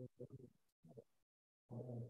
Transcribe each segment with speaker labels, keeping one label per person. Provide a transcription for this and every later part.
Speaker 1: Thank you.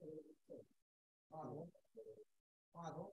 Speaker 1: una lampada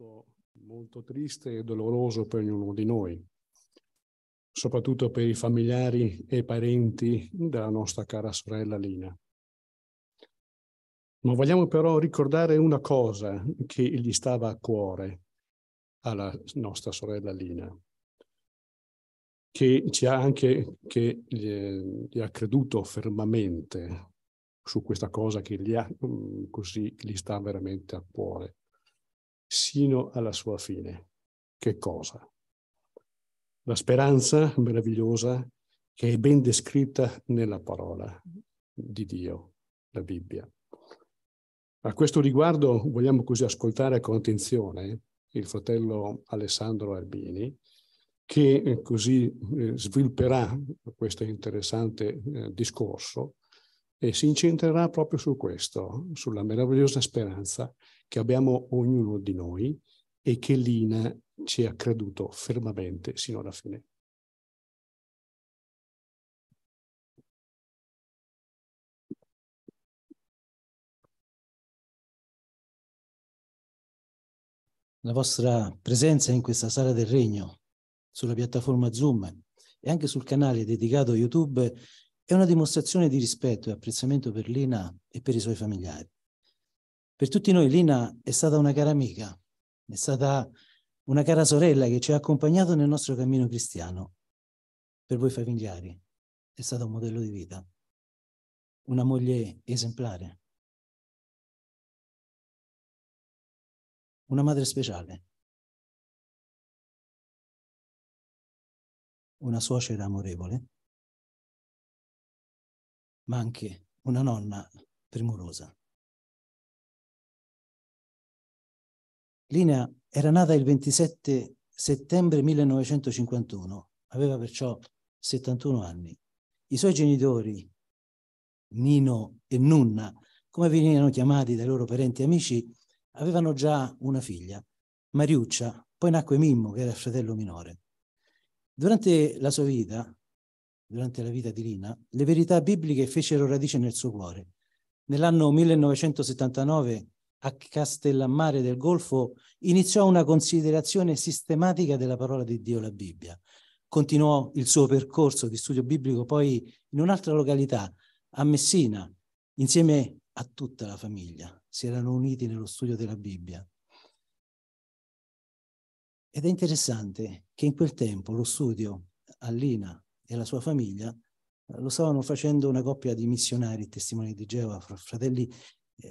Speaker 2: momento molto triste e doloroso per ognuno di noi, soprattutto per i familiari e parenti della nostra cara sorella Lina. Ma vogliamo però ricordare una cosa che gli stava a cuore alla nostra sorella Lina, che ci ha anche che gli, gli ha creduto fermamente su questa cosa che gli, ha, mm, così, gli sta veramente a cuore, sino alla sua fine. Che cosa? La speranza meravigliosa che è ben descritta nella parola di Dio, la Bibbia. A questo riguardo vogliamo così ascoltare con attenzione il fratello Alessandro Albini, che eh, così eh, svilupperà questo interessante eh, discorso e si incentrerà proprio su questo, sulla meravigliosa speranza che abbiamo ognuno di noi e che Lina ci ha creduto fermamente sino alla fine.
Speaker 3: la vostra presenza in questa sala del regno, sulla piattaforma Zoom e anche sul canale dedicato a YouTube è una dimostrazione di rispetto e apprezzamento per Lina e per i suoi familiari. Per tutti noi Lina è stata una cara amica, è stata una cara sorella che ci ha accompagnato nel nostro cammino cristiano. Per voi familiari è stata un modello di vita, una moglie esemplare, una madre speciale, una suocera amorevole, ma anche una nonna premurosa. Linea era nata il 27 settembre 1951, aveva perciò 71 anni. I suoi genitori, Nino e Nunna, come venivano chiamati dai loro parenti e amici, avevano già una figlia, Mariuccia, poi nacque Mimmo, che era il fratello minore. Durante la sua vita, durante la vita di Lina, le verità bibliche fecero radice nel suo cuore. Nell'anno 1979 a Castellammare del Golfo iniziò una considerazione sistematica della parola di Dio, la Bibbia. Continuò il suo percorso di studio biblico poi in un'altra località, a Messina, insieme a tutta la famiglia si erano uniti nello studio della Bibbia. Ed è interessante che in quel tempo lo studio a Lina e alla sua famiglia lo stavano facendo una coppia di missionari, testimoni di Geova, fratelli, eh,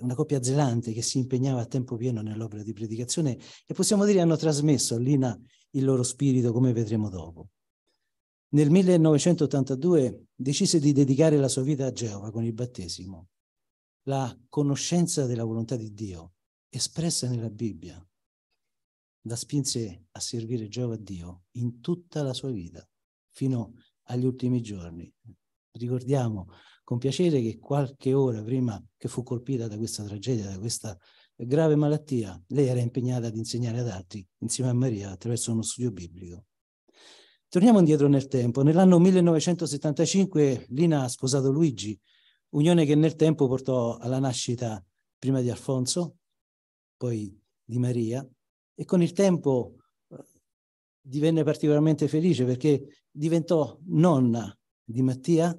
Speaker 3: una coppia zelante che si impegnava a tempo pieno nell'opera di predicazione e possiamo dire hanno trasmesso a Lina il loro spirito, come vedremo dopo. Nel 1982 decise di dedicare la sua vita a Geova con il battesimo la conoscenza della volontà di Dio espressa nella Bibbia la spinse a servire Giova Dio in tutta la sua vita, fino agli ultimi giorni. Ricordiamo con piacere che qualche ora prima che fu colpita da questa tragedia, da questa grave malattia, lei era impegnata ad insegnare ad altri, insieme a Maria, attraverso uno studio biblico. Torniamo indietro nel tempo. Nell'anno 1975 Lina ha sposato Luigi, unione che nel tempo portò alla nascita prima di Alfonso, poi di Maria, e con il tempo eh, divenne particolarmente felice perché diventò nonna di Mattia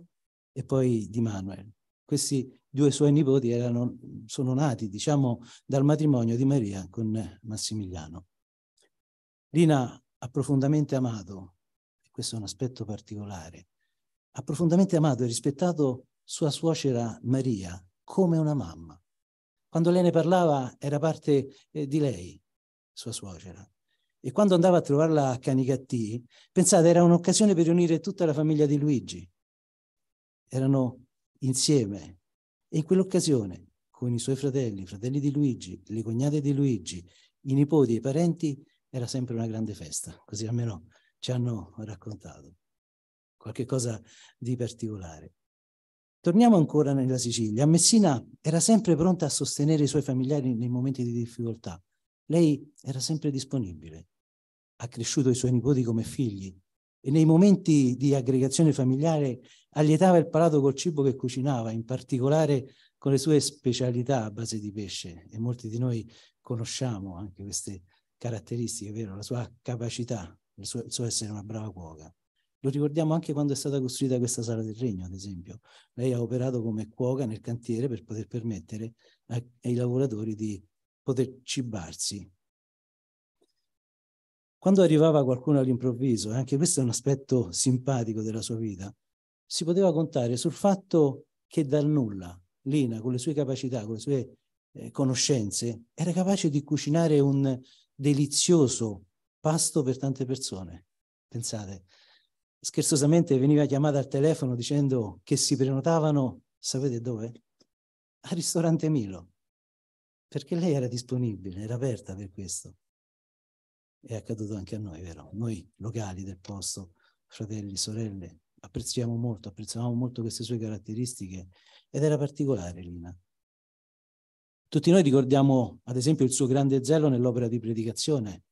Speaker 3: e poi di Manuel. Questi due suoi nipoti erano, sono nati, diciamo, dal matrimonio di Maria con Massimiliano. Lina ha profondamente amato, e questo è un aspetto particolare, ha profondamente amato e rispettato sua suocera Maria come una mamma. Quando lei ne parlava era parte eh, di lei, sua suocera. E quando andava a trovarla a Canicattì, pensate, era un'occasione per riunire tutta la famiglia di Luigi. Erano insieme. E in quell'occasione, con i suoi fratelli, i fratelli di Luigi, le cognate di Luigi, i nipoti i parenti, era sempre una grande festa. Così almeno ci hanno raccontato. Qualche cosa di particolare. Torniamo ancora nella Sicilia. Messina era sempre pronta a sostenere i suoi familiari nei momenti di difficoltà. Lei era sempre disponibile. Ha cresciuto i suoi nipoti come figli e nei momenti di aggregazione familiare allietava il palato col cibo che cucinava, in particolare con le sue specialità a base di pesce. E molti di noi conosciamo anche queste caratteristiche, vero? la sua capacità, il suo, il suo essere una brava cuoca. Lo ricordiamo anche quando è stata costruita questa sala del regno, ad esempio. Lei ha operato come cuoca nel cantiere per poter permettere ai lavoratori di poter cibarsi. Quando arrivava qualcuno all'improvviso, e anche questo è un aspetto simpatico della sua vita, si poteva contare sul fatto che dal nulla Lina, con le sue capacità, con le sue eh, conoscenze, era capace di cucinare un delizioso pasto per tante persone. Pensate, scherzosamente veniva chiamata al telefono dicendo che si prenotavano, sapete dove? Al ristorante Milo, perché lei era disponibile, era aperta per questo. È accaduto anche a noi, vero? Noi locali del posto, fratelli, sorelle, apprezziamo molto, apprezzavamo molto queste sue caratteristiche ed era particolare Lina. Tutti noi ricordiamo, ad esempio, il suo grande zelo nell'opera di predicazione.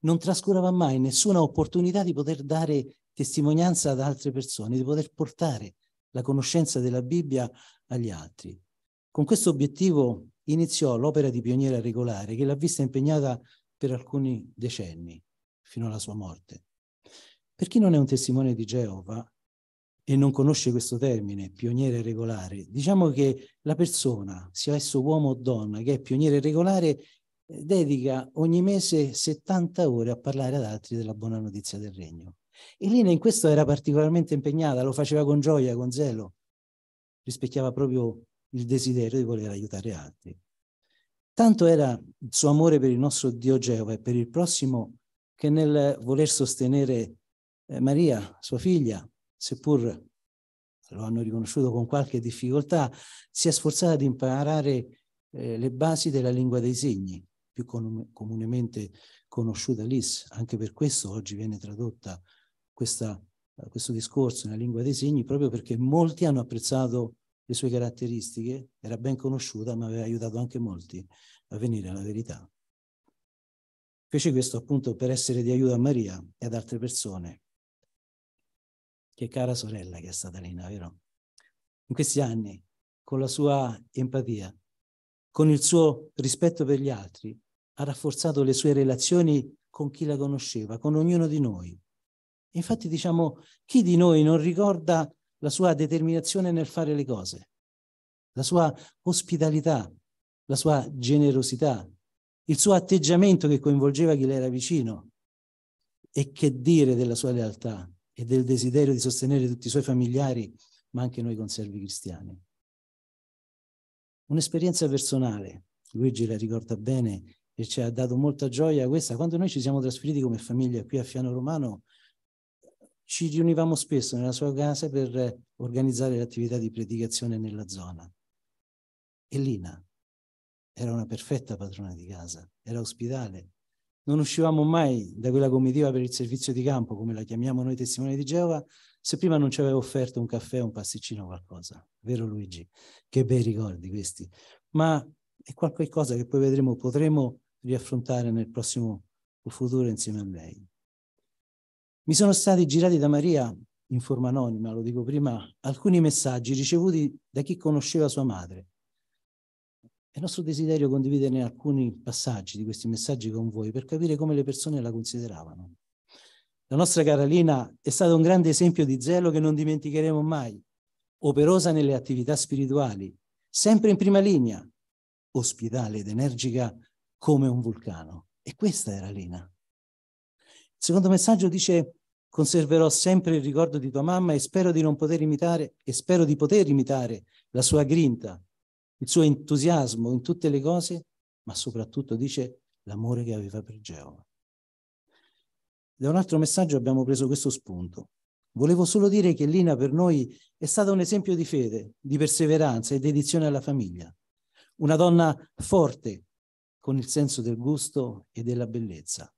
Speaker 3: Non trascurava mai nessuna opportunità di poter dare testimonianza ad altre persone, di poter portare la conoscenza della Bibbia agli altri. Con questo obiettivo iniziò l'opera di pioniera regolare che l'ha vista impegnata per alcuni decenni, fino alla sua morte. Per chi non è un testimone di Geova, e non conosce questo termine, pioniere regolare, diciamo che la persona, sia esso uomo o donna, che è pioniere regolare, eh, dedica ogni mese 70 ore a parlare ad altri della buona notizia del regno. E Lina in questo era particolarmente impegnata, lo faceva con gioia, con zelo, rispecchiava proprio il desiderio di voler aiutare altri. Tanto era il suo amore per il nostro Dio Geova e per il prossimo che nel voler sostenere eh, Maria, sua figlia, seppur lo hanno riconosciuto con qualche difficoltà, si è sforzata di imparare eh, le basi della lingua dei segni, più com- comunemente conosciuta LIS. Anche per questo oggi viene tradotta questa, questo discorso nella lingua dei segni, proprio perché molti hanno apprezzato le sue caratteristiche, era ben conosciuta, ma aveva aiutato anche molti a venire alla verità. Fece questo appunto per essere di aiuto a Maria e ad altre persone che cara sorella che è stata Lina, vero? In questi anni, con la sua empatia, con il suo rispetto per gli altri, ha rafforzato le sue relazioni con chi la conosceva, con ognuno di noi. Infatti diciamo, chi di noi non ricorda la sua determinazione nel fare le cose, la sua ospitalità, la sua generosità, il suo atteggiamento che coinvolgeva chi le era vicino e che dire della sua lealtà, e del desiderio di sostenere tutti i suoi familiari, ma anche noi conservi cristiani. Un'esperienza personale, Luigi la ricorda bene e ci ha dato molta gioia questa, quando noi ci siamo trasferiti come famiglia qui a Fiano Romano, ci riunivamo spesso nella sua casa per organizzare l'attività di predicazione nella zona. E Lina era una perfetta padrona di casa, era ospitale, non uscivamo mai da quella comitiva per il servizio di campo, come la chiamiamo noi testimoni di Geova, se prima non ci aveva offerto un caffè, un pasticcino o qualcosa. Vero Luigi? Che bei ricordi questi. Ma è qualcosa che poi vedremo, potremo riaffrontare nel prossimo futuro insieme a lei. Mi sono stati girati da Maria, in forma anonima, lo dico prima, alcuni messaggi ricevuti da chi conosceva sua madre è nostro desiderio condividerne alcuni passaggi di questi messaggi con voi per capire come le persone la consideravano. La nostra Carolina è stata un grande esempio di zelo che non dimenticheremo mai, operosa nelle attività spirituali, sempre in prima linea, ospitale ed energica come un vulcano. E questa era Lina. Il secondo messaggio dice conserverò sempre il ricordo di tua mamma e spero di non poter imitare e spero di poter imitare la sua grinta, il suo entusiasmo in tutte le cose, ma soprattutto dice l'amore che aveva per Geova. Da un altro messaggio abbiamo preso questo spunto. Volevo solo dire che Lina per noi è stata un esempio di fede, di perseveranza e dedizione alla famiglia. Una donna forte, con il senso del gusto e della bellezza.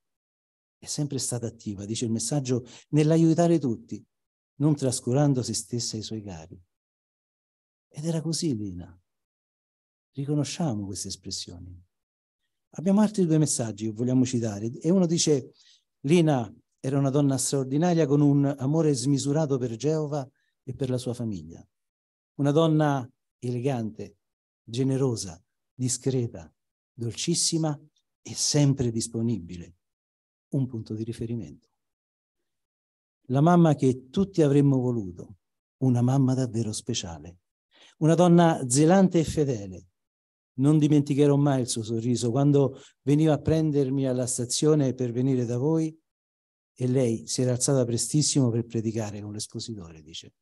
Speaker 3: È sempre stata attiva, dice il messaggio, nell'aiutare tutti, non trascurando se stessa e i suoi cari. Ed era così Lina. Riconosciamo queste espressioni. Abbiamo altri due messaggi che vogliamo citare e uno dice Lina era una donna straordinaria con un amore smisurato per Geova e per la sua famiglia. Una donna elegante, generosa, discreta, dolcissima è sempre disponibile, un punto di riferimento. La mamma che tutti avremmo voluto, una mamma davvero speciale, una donna zelante e fedele. Non dimenticherò mai il suo sorriso quando veniva a prendermi alla stazione per venire da voi e lei si era alzata prestissimo per predicare con l'espositore, dice.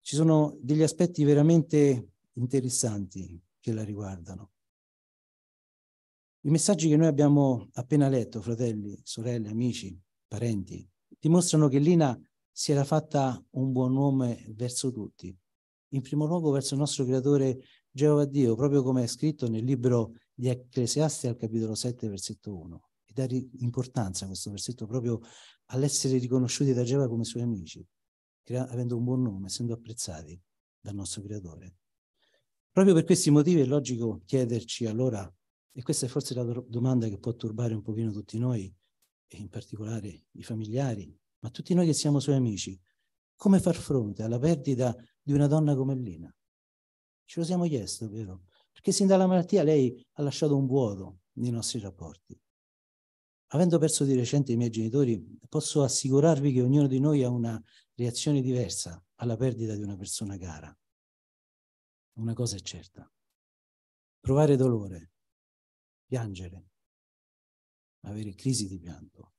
Speaker 3: Ci sono degli aspetti veramente interessanti che la riguardano. I messaggi che noi abbiamo appena letto, fratelli, sorelle, amici, parenti, dimostrano che Lina si era fatta un buon nome verso tutti, in primo luogo verso il nostro creatore Geova Dio, proprio come è scritto nel libro di Ecclesiasti al capitolo 7, versetto 1 e dare importanza a questo versetto proprio all'essere riconosciuti da Geova come suoi amici, avendo un buon nome, essendo apprezzati dal nostro creatore. Proprio per questi motivi è logico chiederci allora, e questa è forse la domanda che può turbare un pochino tutti noi, e in particolare i familiari, ma tutti noi che siamo suoi amici, come far fronte alla perdita di una donna come Lina? Ce lo siamo chiesto, vero? Perché sin dalla malattia lei ha lasciato un vuoto nei nostri rapporti. Avendo perso di recente i miei genitori, posso assicurarvi che ognuno di noi ha una reazione diversa alla perdita di una persona cara. Una cosa è certa. Provare dolore, piangere, avere crisi di pianto,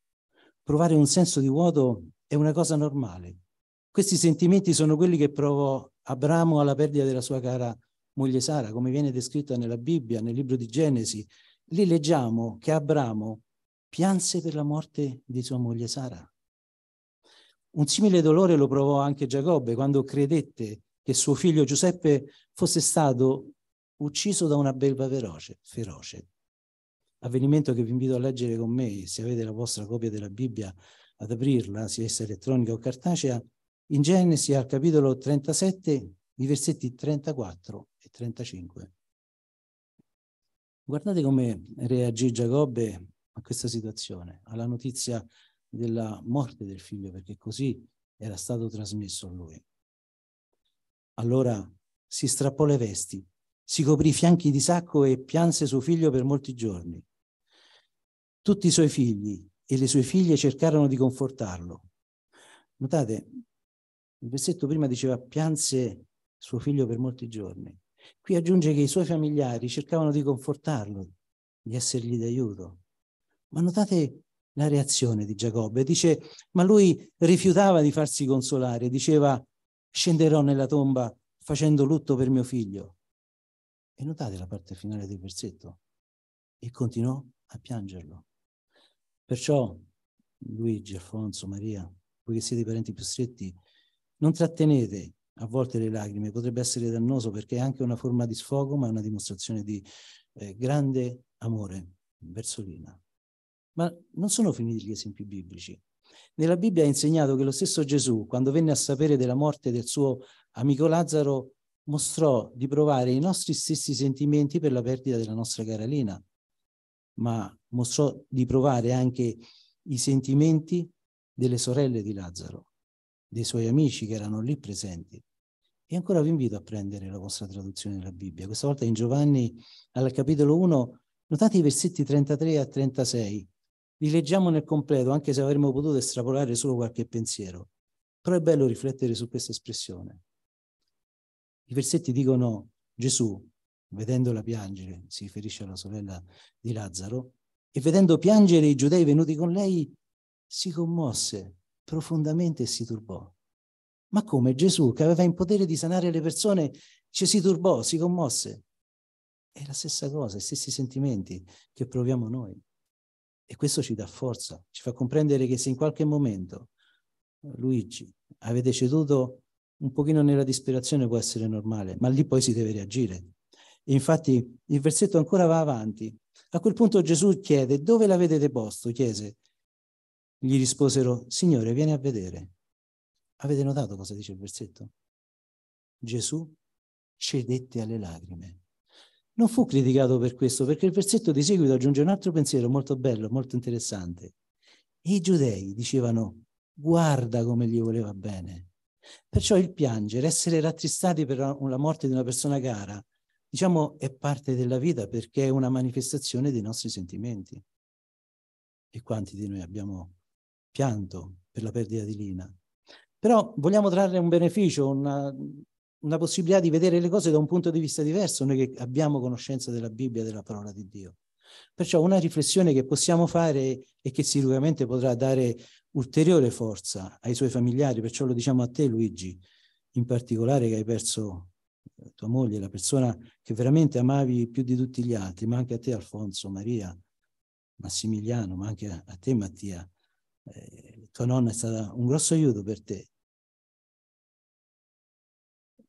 Speaker 3: provare un senso di vuoto è una cosa normale. Questi sentimenti sono quelli che provò Abramo alla perdita della sua cara moglie Sara, come viene descritto nella Bibbia, nel libro di Genesi. Lì leggiamo che Abramo pianse per la morte di sua moglie Sara. Un simile dolore lo provò anche Giacobbe quando credette che suo figlio Giuseppe fosse stato ucciso da una belva feroce. feroce. Avvenimento che vi invito a leggere con me, se avete la vostra copia della Bibbia, ad aprirla, sia essa elettronica o cartacea, in Genesi al capitolo 37, i versetti 34 e 35. Guardate come reagì Giacobbe a questa situazione, alla notizia della morte del figlio, perché così era stato trasmesso a lui. Allora si strappò le vesti, si coprì i fianchi di sacco e pianse suo figlio per molti giorni. Tutti i suoi figli e le sue figlie cercarono di confortarlo. Notate, il versetto prima diceva pianse suo figlio per molti giorni. Qui aggiunge che i suoi familiari cercavano di confortarlo, di essergli d'aiuto. Ma notate la reazione di Giacobbe. Dice, ma lui rifiutava di farsi consolare, diceva, scenderò nella tomba facendo lutto per mio figlio. E notate la parte finale del versetto. E continuò a piangerlo. Perciò Luigi, Alfonso, Maria, voi che siete i parenti più stretti, non trattenete a volte le lacrime, potrebbe essere dannoso perché è anche una forma di sfogo, ma è una dimostrazione di eh, grande amore verso Lina. Ma non sono finiti gli esempi biblici. Nella Bibbia ha insegnato che lo stesso Gesù, quando venne a sapere della morte del suo amico Lazzaro, mostrò di provare i nostri stessi sentimenti per la perdita della nostra cara Lina, ma mostrò di provare anche i sentimenti delle sorelle di Lazzaro, dei suoi amici che erano lì presenti. E ancora vi invito a prendere la vostra traduzione della Bibbia. Questa volta in Giovanni, al capitolo 1, notate i versetti 33 a 36 li leggiamo nel completo, anche se avremmo potuto estrapolare solo qualche pensiero. Però è bello riflettere su questa espressione. I versetti dicono Gesù, vedendola piangere, si riferisce alla sorella di Lazzaro, e vedendo piangere i giudei venuti con lei, si commosse profondamente e si turbò. Ma come Gesù, che aveva in potere di sanare le persone, ci si turbò, si commosse? È la stessa cosa, gli stessi sentimenti che proviamo noi. E questo ci dà forza, ci fa comprendere che se in qualche momento, Luigi, avete ceduto un pochino nella disperazione può essere normale, ma lì poi si deve reagire. Infatti il versetto ancora va avanti. A quel punto Gesù chiede, dove l'avete deposto? Chiese. Gli risposero, Signore, vieni a vedere. Avete notato cosa dice il versetto? Gesù cedette alle lacrime non fu criticato per questo, perché il versetto di seguito aggiunge un altro pensiero molto bello, molto interessante. I giudei dicevano, guarda come gli voleva bene. Perciò il piangere, essere rattristati per la morte di una persona cara, diciamo, è parte della vita perché è una manifestazione dei nostri sentimenti. E quanti di noi abbiamo pianto per la perdita di Lina? Però vogliamo trarre un beneficio, una, una possibilità di vedere le cose da un punto di vista diverso, noi che abbiamo conoscenza della Bibbia della parola di Dio. Perciò una riflessione che possiamo fare e che sicuramente potrà dare ulteriore forza ai suoi familiari, perciò lo diciamo a te Luigi, in particolare che hai perso tua moglie, la persona che veramente amavi più di tutti gli altri, ma anche a te Alfonso, Maria, Massimiliano, ma anche a, te Mattia. Eh, tua nonna è stata un grosso aiuto per te,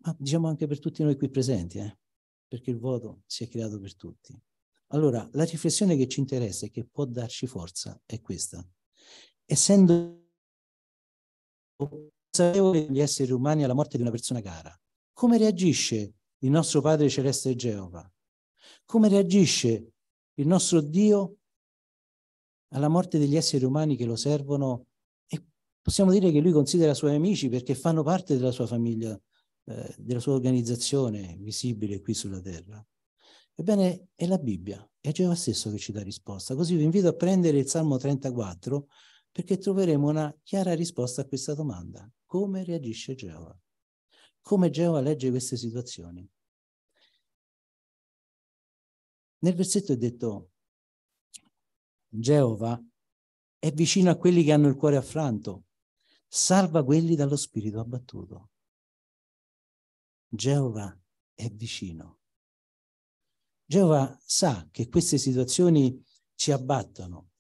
Speaker 3: ma diciamo anche per tutti noi qui presenti, eh? perché il voto si è creato per tutti. Allora, la riflessione che ci interessa e che può darci forza è questa. Essendo consapevoli degli esseri umani alla morte di una persona cara, come reagisce il nostro Padre Celeste Geova? Come reagisce il nostro Dio alla morte degli esseri umani che lo servono? E possiamo dire che lui considera suoi amici perché fanno parte della sua famiglia eh, della sua organizzazione visibile qui sulla terra? Ebbene, è la Bibbia, è Geova stesso che ci dà risposta. Così vi invito a prendere il Salmo 34 perché troveremo una chiara risposta a questa domanda. Come reagisce Geova? Come Geova legge queste situazioni? Nel versetto è detto, Geova è vicino a quelli che hanno il cuore affranto, salva quelli dallo spirito abbattuto. Geova è vicino. Geova sa che queste situazioni ci abbattono,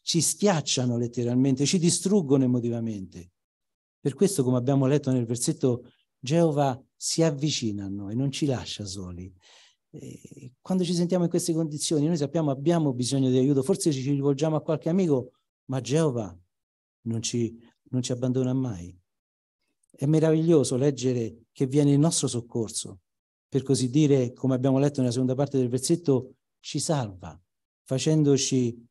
Speaker 3: ci schiacciano letteralmente, ci distruggono emotivamente. Per questo, come abbiamo letto nel versetto, Geova si avvicina a noi, non ci lascia soli. Quando ci sentiamo in queste condizioni, noi sappiamo che abbiamo bisogno di aiuto, forse ci rivolgiamo a qualche amico, ma Geova non ci, non ci abbandona mai. È meraviglioso leggere che viene il nostro soccorso, per così dire, come abbiamo letto nella seconda parte del versetto, ci salva, facendoci,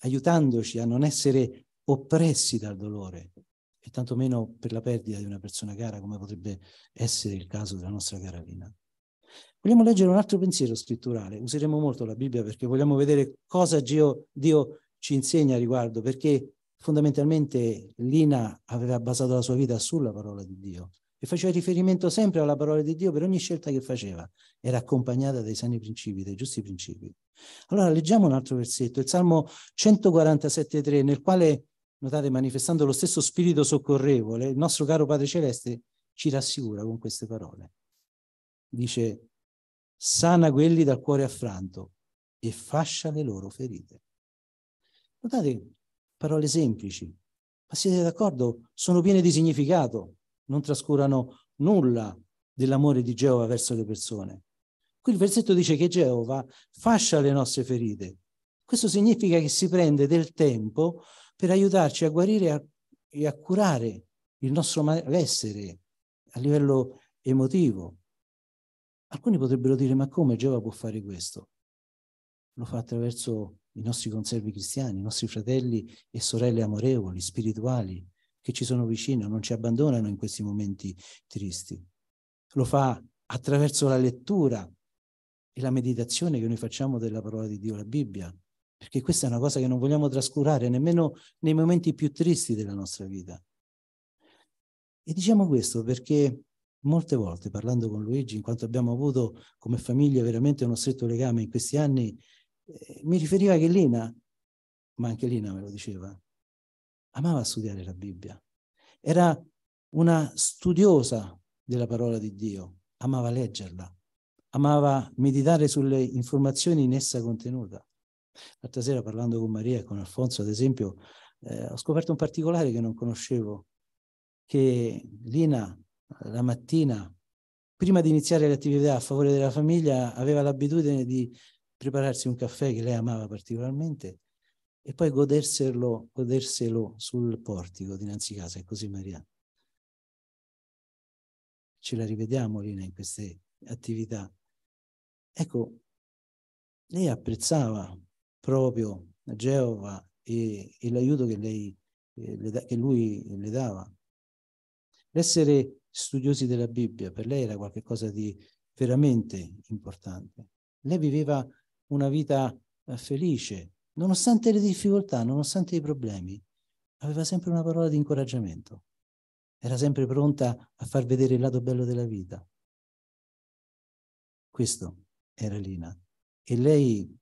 Speaker 3: aiutandoci a non essere oppressi dal dolore e tantomeno per la perdita di una persona cara, come potrebbe essere il caso della nostra cara Lina. Vogliamo leggere un altro pensiero scritturale, useremo molto la Bibbia perché vogliamo vedere cosa Dio, Dio ci insegna a riguardo, perché fondamentalmente Lina aveva basato la sua vita sulla parola di Dio e faceva riferimento sempre alla parola di Dio per ogni scelta che faceva. Era accompagnata dai sani principi, dai giusti principi. Allora leggiamo un altro versetto, il Salmo 147,3, nel quale, notate, manifestando lo stesso spirito soccorrevole, il nostro caro Padre Celeste ci rassicura con queste parole. Dice, sana quelli dal cuore affranto e fascia le loro ferite. Notate, parole semplici, ma siete d'accordo? Sono piene di significato non trascurano nulla dell'amore di Geova verso le persone. Qui il versetto dice che Geova fascia le nostre ferite. Questo significa che si prende del tempo per aiutarci a guarire e a curare il nostro malessere a livello emotivo. Alcuni potrebbero dire, ma come Geova può fare questo? Lo fa attraverso i nostri conservi cristiani, i nostri fratelli e sorelle amorevoli, spirituali, che ci sono vicino, non ci abbandonano in questi momenti tristi. Lo fa attraverso la lettura e la meditazione che noi facciamo della parola di Dio, la Bibbia, perché questa è una cosa che non vogliamo trascurare nemmeno nei momenti più tristi della nostra vita. E diciamo questo perché molte volte parlando con Luigi, in quanto abbiamo avuto come famiglia veramente uno stretto legame in questi anni, eh, mi riferiva che Lina, ma anche Lina me lo diceva, amava studiare la Bibbia. Era una studiosa della parola di Dio, amava leggerla, amava meditare sulle informazioni in essa contenute. L'altra sera parlando con Maria e con Alfonso, ad esempio, eh, ho scoperto un particolare che non conoscevo, che Lina la mattina, prima di iniziare le attività a favore della famiglia, aveva l'abitudine di prepararsi un caffè che lei amava particolarmente e poi goderselo, goderselo sul portico dinanzi casa. È così Maria. Ce la rivediamo Lina in queste attività. Ecco, lei apprezzava proprio Geova e, e l'aiuto che, lei, eh, che lui le dava. L'essere studiosi della Bibbia per lei era qualcosa di, veramente importante. Lei viveva una vita eh, felice, nonostante le difficoltà, nonostante i problemi, aveva sempre una parola di incoraggiamento. Era sempre pronta a far vedere il lato bello della vita. Questo era Lina. E lei,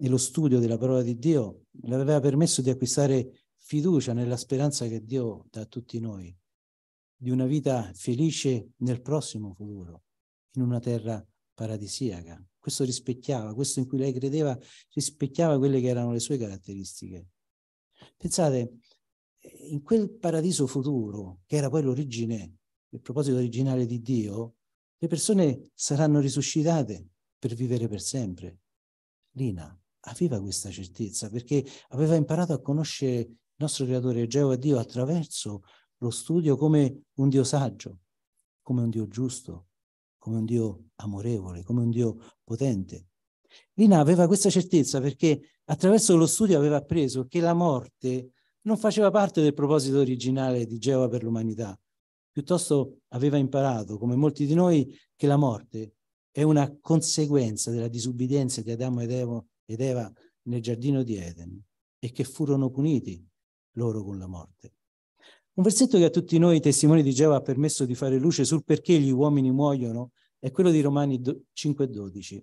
Speaker 3: nello studio della parola di Dio, le aveva permesso di acquistare fiducia nella speranza che Dio dà a tutti noi, di una vita felice nel prossimo futuro, in una terra paradisiaca. Questo rispecchiava, questo in cui lei credeva, rispecchiava quelle che erano le sue caratteristiche. Pensate, in quel paradiso futuro, che era poi l'origine, il proposito originale di Dio, le persone saranno risuscitate per vivere per sempre. Lina aveva questa certezza perché aveva imparato a conoscere il nostro creatore Geova Dio attraverso lo studio come un Dio saggio, come un Dio giusto, come un Dio amorevole, come un Dio potente. Lina aveva questa certezza perché attraverso lo studio aveva appreso che la morte non faceva parte del proposito originale di Geova per l'umanità. Piuttosto aveva imparato, come molti di noi, che la morte è una conseguenza della disubbidienza di Adamo ed Eva, ed Eva nel giardino di Eden e che furono puniti loro con la morte. Un versetto che a tutti noi testimoni di Geova ha permesso di fare luce sul perché gli uomini muoiono è quello di Romani 5,12.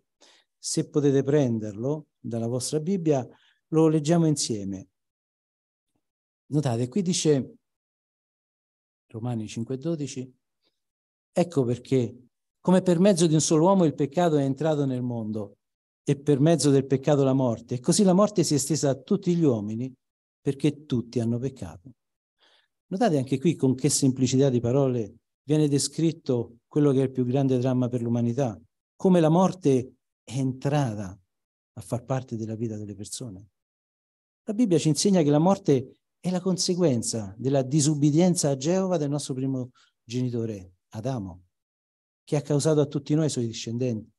Speaker 3: Se potete prenderlo dalla vostra Bibbia, lo leggiamo insieme. Notate, qui dice Romani 5,12, ecco perché come per mezzo di un solo uomo il peccato è entrato nel mondo e per mezzo del peccato la morte, e così la morte si è estesa a tutti gli uomini perché tutti hanno peccato. Notate anche qui con che semplicità di parole viene descritto quello che è il più grande dramma per l'umanità, come la morte è entrata a far parte della vita delle persone. La Bibbia ci insegna che la morte è la conseguenza della disubbidienza a Geova del nostro primo genitore, Adamo, che ha causato a tutti noi, i suoi discendenti,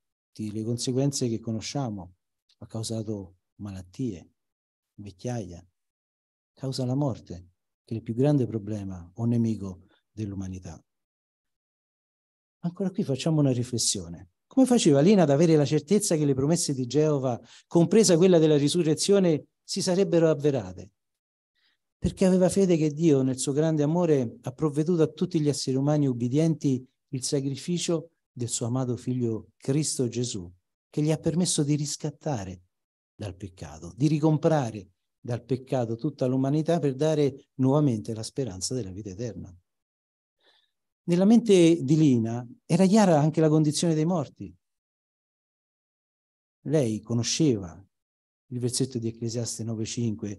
Speaker 3: le conseguenze che conosciamo. Ha causato malattie, vecchiaia, causa la morte che è il più grande problema o nemico dell'umanità. Ancora qui facciamo una riflessione. Come faceva Lina ad avere la certezza che le promesse di Geova, compresa quella della risurrezione, si sarebbero avverate? Perché aveva fede che Dio, nel suo grande amore, ha provveduto a tutti gli esseri umani ubbidienti il sacrificio del suo amato figlio Cristo Gesù, che gli ha permesso di riscattare dal peccato, di ricomprare dal peccato tutta l'umanità per dare nuovamente la speranza della vita eterna. Nella mente di Lina era chiara anche la condizione dei morti. Lei conosceva il versetto di Ecclesiaste 9.5.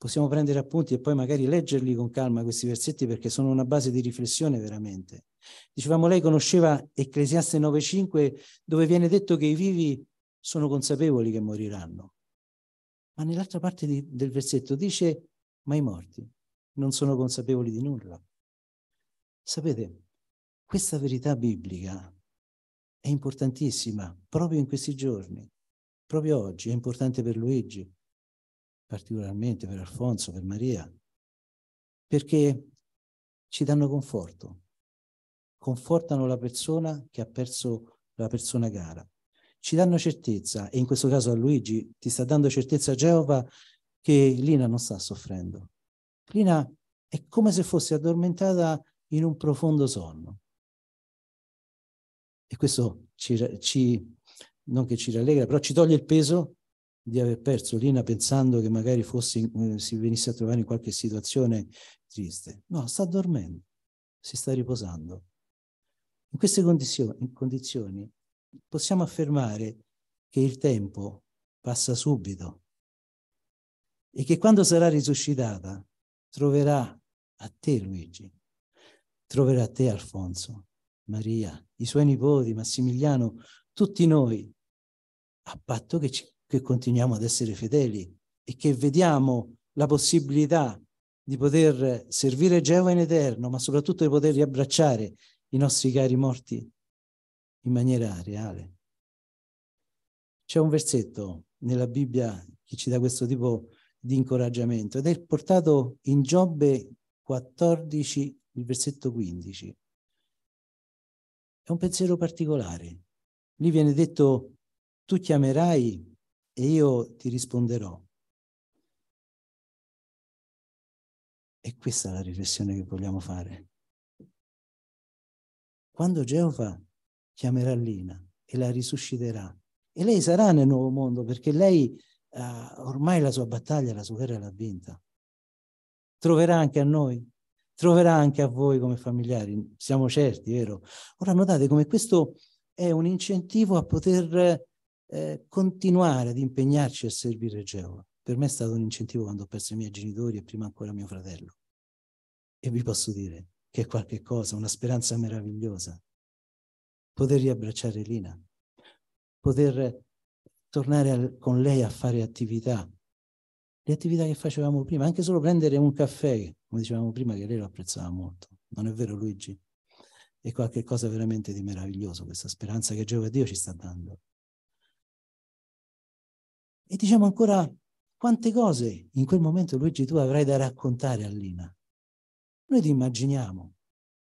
Speaker 3: Possiamo prendere appunti e poi magari leggerli con calma questi versetti perché sono una base di riflessione veramente. Dicevamo, lei conosceva Ecclesiaste 9.5 dove viene detto che i vivi sono consapevoli che moriranno ma nell'altra parte di, del versetto dice, ma i morti non sono consapevoli di nulla. Sapete, questa verità biblica è importantissima proprio in questi giorni, proprio oggi, è importante per Luigi, particolarmente per Alfonso, per Maria, perché ci danno conforto, confortano la persona che ha perso la persona cara ci danno certezza, e in questo caso a Luigi ti sta dando certezza Geova che Lina non sta soffrendo. Lina è come se fosse addormentata in un profondo sonno. E questo ci, ci, non che ci rallegra, però ci toglie il peso di aver perso Lina pensando che magari fosse, eh, si venisse a trovare in qualche situazione triste. No, sta dormendo, si sta riposando. In queste condizioni, in condizioni possiamo affermare che il tempo passa subito e che quando sarà risuscitata troverà a te Luigi, troverà a te Alfonso, Maria, i suoi nipoti, Massimiliano, tutti noi, a patto che, ci, che continuiamo ad essere fedeli e che vediamo la possibilità di poter servire Geova in eterno, ma soprattutto di poter riabbracciare i nostri cari morti in maniera reale. C'è un versetto nella Bibbia che ci dà questo tipo di incoraggiamento ed è portato in Giobbe 14, il versetto 15. È un pensiero particolare. Lì viene detto, tu chiamerai e io ti risponderò. E questa è la riflessione che vogliamo fare. Quando Geova chiamerà Lina e la risusciterà, e lei sarà nel nuovo mondo perché lei uh, ormai la sua battaglia, la sua guerra l'ha vinta. Troverà anche a noi, troverà anche a voi come familiari, siamo certi, vero? Ora notate come questo è un incentivo a poter eh, continuare ad impegnarci a servire Geova. Per me è stato un incentivo quando ho perso i miei genitori e prima ancora mio fratello. E vi posso dire che è qualche cosa, una speranza meravigliosa. Poter riabbracciare Lina, poter tornare a, con lei a fare attività, le attività che facevamo prima, anche solo prendere un caffè, come dicevamo prima, che lei lo apprezzava molto. Non è vero Luigi? È qualcosa veramente di meraviglioso, questa speranza che Geova Dio ci sta dando. E diciamo ancora quante cose in quel momento Luigi tu avrai da raccontare a Lina. Noi ti immaginiamo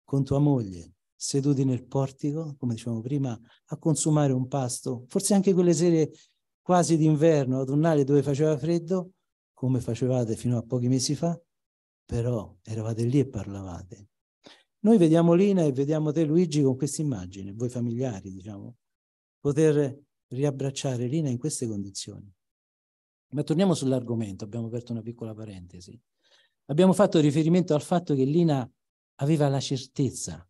Speaker 3: con tua moglie seduti nel portico, come dicevamo prima, a consumare un pasto, forse anche quelle sere quasi d'inverno, autunnali, dove faceva freddo, come facevate fino a pochi mesi fa, però eravate lì e parlavate. Noi vediamo Lina e vediamo te Luigi con questa immagine, voi familiari, diciamo, poter riabbracciare Lina in queste condizioni. Ma torniamo sull'argomento, abbiamo aperto una piccola parentesi. Abbiamo fatto riferimento al fatto che Lina aveva la certezza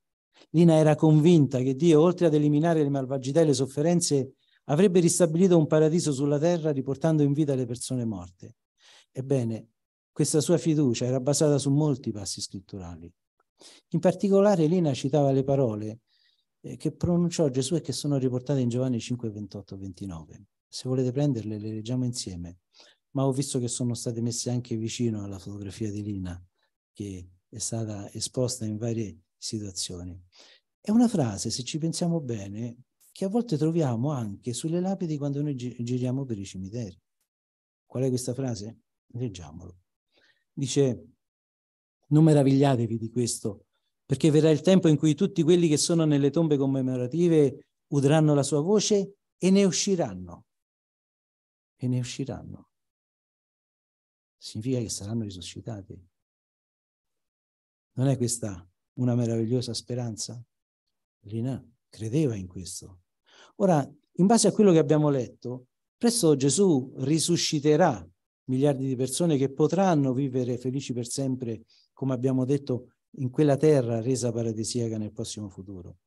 Speaker 3: Lina era convinta che Dio, oltre ad eliminare le malvagità e le sofferenze, avrebbe ristabilito un paradiso sulla terra riportando in vita le persone morte. Ebbene, questa sua fiducia era basata su molti passi scritturali. In particolare Lina citava le parole eh, che pronunciò Gesù e che sono riportate in Giovanni 5, 28, 29. Se volete prenderle, le leggiamo insieme. Ma ho visto che sono state messe anche vicino alla fotografia di Lina, che è stata esposta in varie situazioni. È una frase, se ci pensiamo bene, che a volte troviamo anche sulle lapidi quando noi gi- giriamo per i cimiteri. Qual è questa frase? Leggiamolo. Dice, non meravigliatevi di questo, perché verrà il tempo in cui tutti quelli che sono nelle tombe commemorative udranno la sua voce e ne usciranno. E ne usciranno. Significa che saranno risuscitati. Non è questa una meravigliosa speranza? Lina credeva in questo. Ora, in base a quello che abbiamo letto, presto Gesù risusciterà miliardi di persone che potranno vivere felici per sempre, come abbiamo detto, in quella terra resa paradisiaca nel prossimo futuro.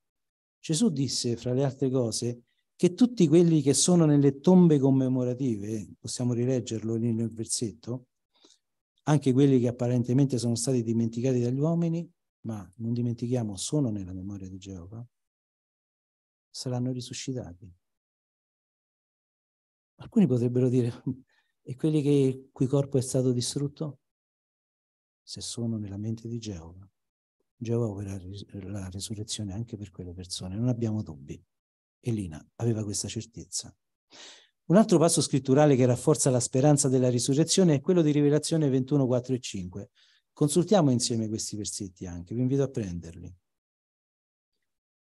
Speaker 3: Gesù disse, fra le altre cose, che tutti quelli che sono nelle tombe commemorative, possiamo rileggerlo lì nel versetto, anche quelli che apparentemente sono stati dimenticati dagli uomini, ma non dimentichiamo, sono nella memoria di Geova, saranno risuscitati. Alcuni potrebbero dire, e quelli che, cui corpo è stato distrutto? Se sono nella mente di Geova, Geova opera la risurrezione anche per quelle persone, non abbiamo dubbi. E Lina aveva questa certezza. Un altro passo scritturale che rafforza la speranza della risurrezione è quello di Rivelazione 21, 4 e 5. Consultiamo insieme questi versetti anche, vi invito a prenderli.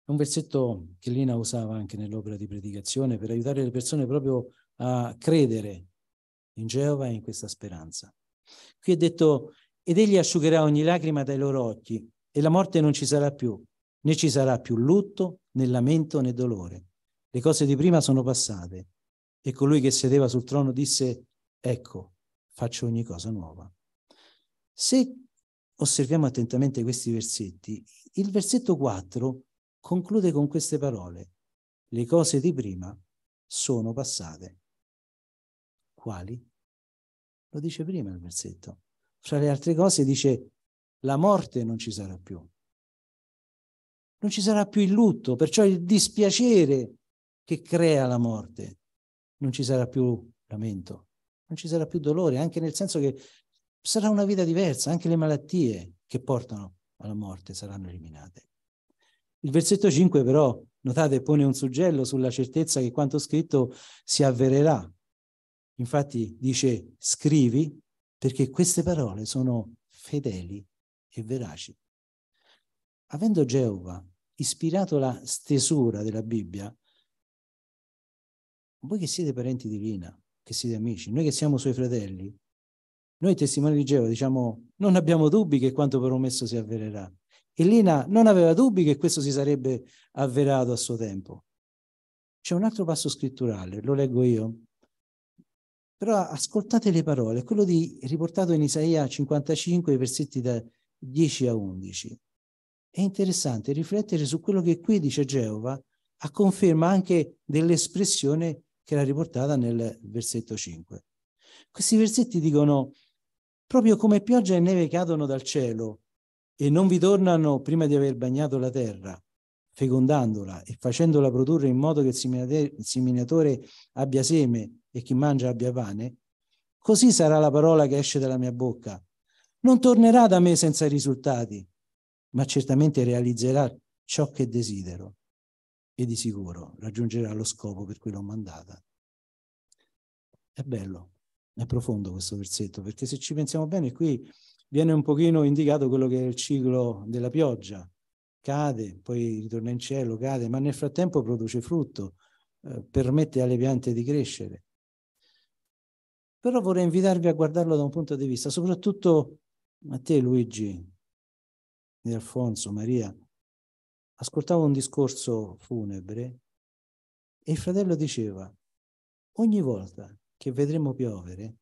Speaker 3: È un versetto che Lina usava anche nell'opera di predicazione per aiutare le persone proprio a credere in Geova e in questa speranza. Qui è detto, ed egli asciugherà ogni lacrima dai loro occhi e la morte non ci sarà più, né ci sarà più lutto, né lamento, né dolore. Le cose di prima sono passate. E colui che sedeva sul trono disse, ecco, faccio ogni cosa nuova. Se osserviamo attentamente questi versetti, il versetto 4 conclude con queste parole. Le cose di prima sono passate. Quali? Lo dice prima il versetto. Fra le altre cose dice la morte non ci sarà più. Non ci sarà più il lutto, perciò il dispiacere che crea la morte. Non ci sarà più lamento, non ci sarà più dolore, anche nel senso che sarà una vita diversa, anche le malattie che portano alla morte saranno eliminate. Il versetto 5 però, notate, pone un suggello sulla certezza che quanto scritto si avvererà. Infatti dice scrivi perché queste parole sono fedeli e veraci. Avendo Geova ispirato la stesura della Bibbia, voi che siete parenti di Lina, che siete amici, noi che siamo suoi fratelli, noi testimoni di Geova diciamo non abbiamo dubbi che quanto promesso si avvererà. E Lina non aveva dubbi che questo si sarebbe avverato a suo tempo. C'è un altro passo scritturale, lo leggo io. Però ascoltate le parole, quello di, riportato in Isaia 55, versetti da 10 a 11. È interessante riflettere su quello che qui dice Geova, a conferma anche dell'espressione che era riportata nel versetto 5. Questi versetti dicono, proprio come pioggia e neve cadono dal cielo e non vi tornano prima di aver bagnato la terra, fecondandola e facendola produrre in modo che il seminatore abbia seme e chi mangia abbia pane, così sarà la parola che esce dalla mia bocca. Non tornerà da me senza risultati, ma certamente realizzerà ciò che desidero e di sicuro raggiungerà lo scopo per cui l'ho mandata. È bello, è profondo questo versetto, perché se ci pensiamo bene qui viene un pochino indicato quello che è il ciclo della pioggia. Cade, poi ritorna in cielo, cade, ma nel frattempo produce frutto, eh, permette alle piante di crescere. Però vorrei invitarvi a guardarlo da un punto di vista, soprattutto a te Luigi, di Alfonso, Maria. Ascoltavo un discorso funebre e il fratello diceva, ogni volta che vedremo piovere,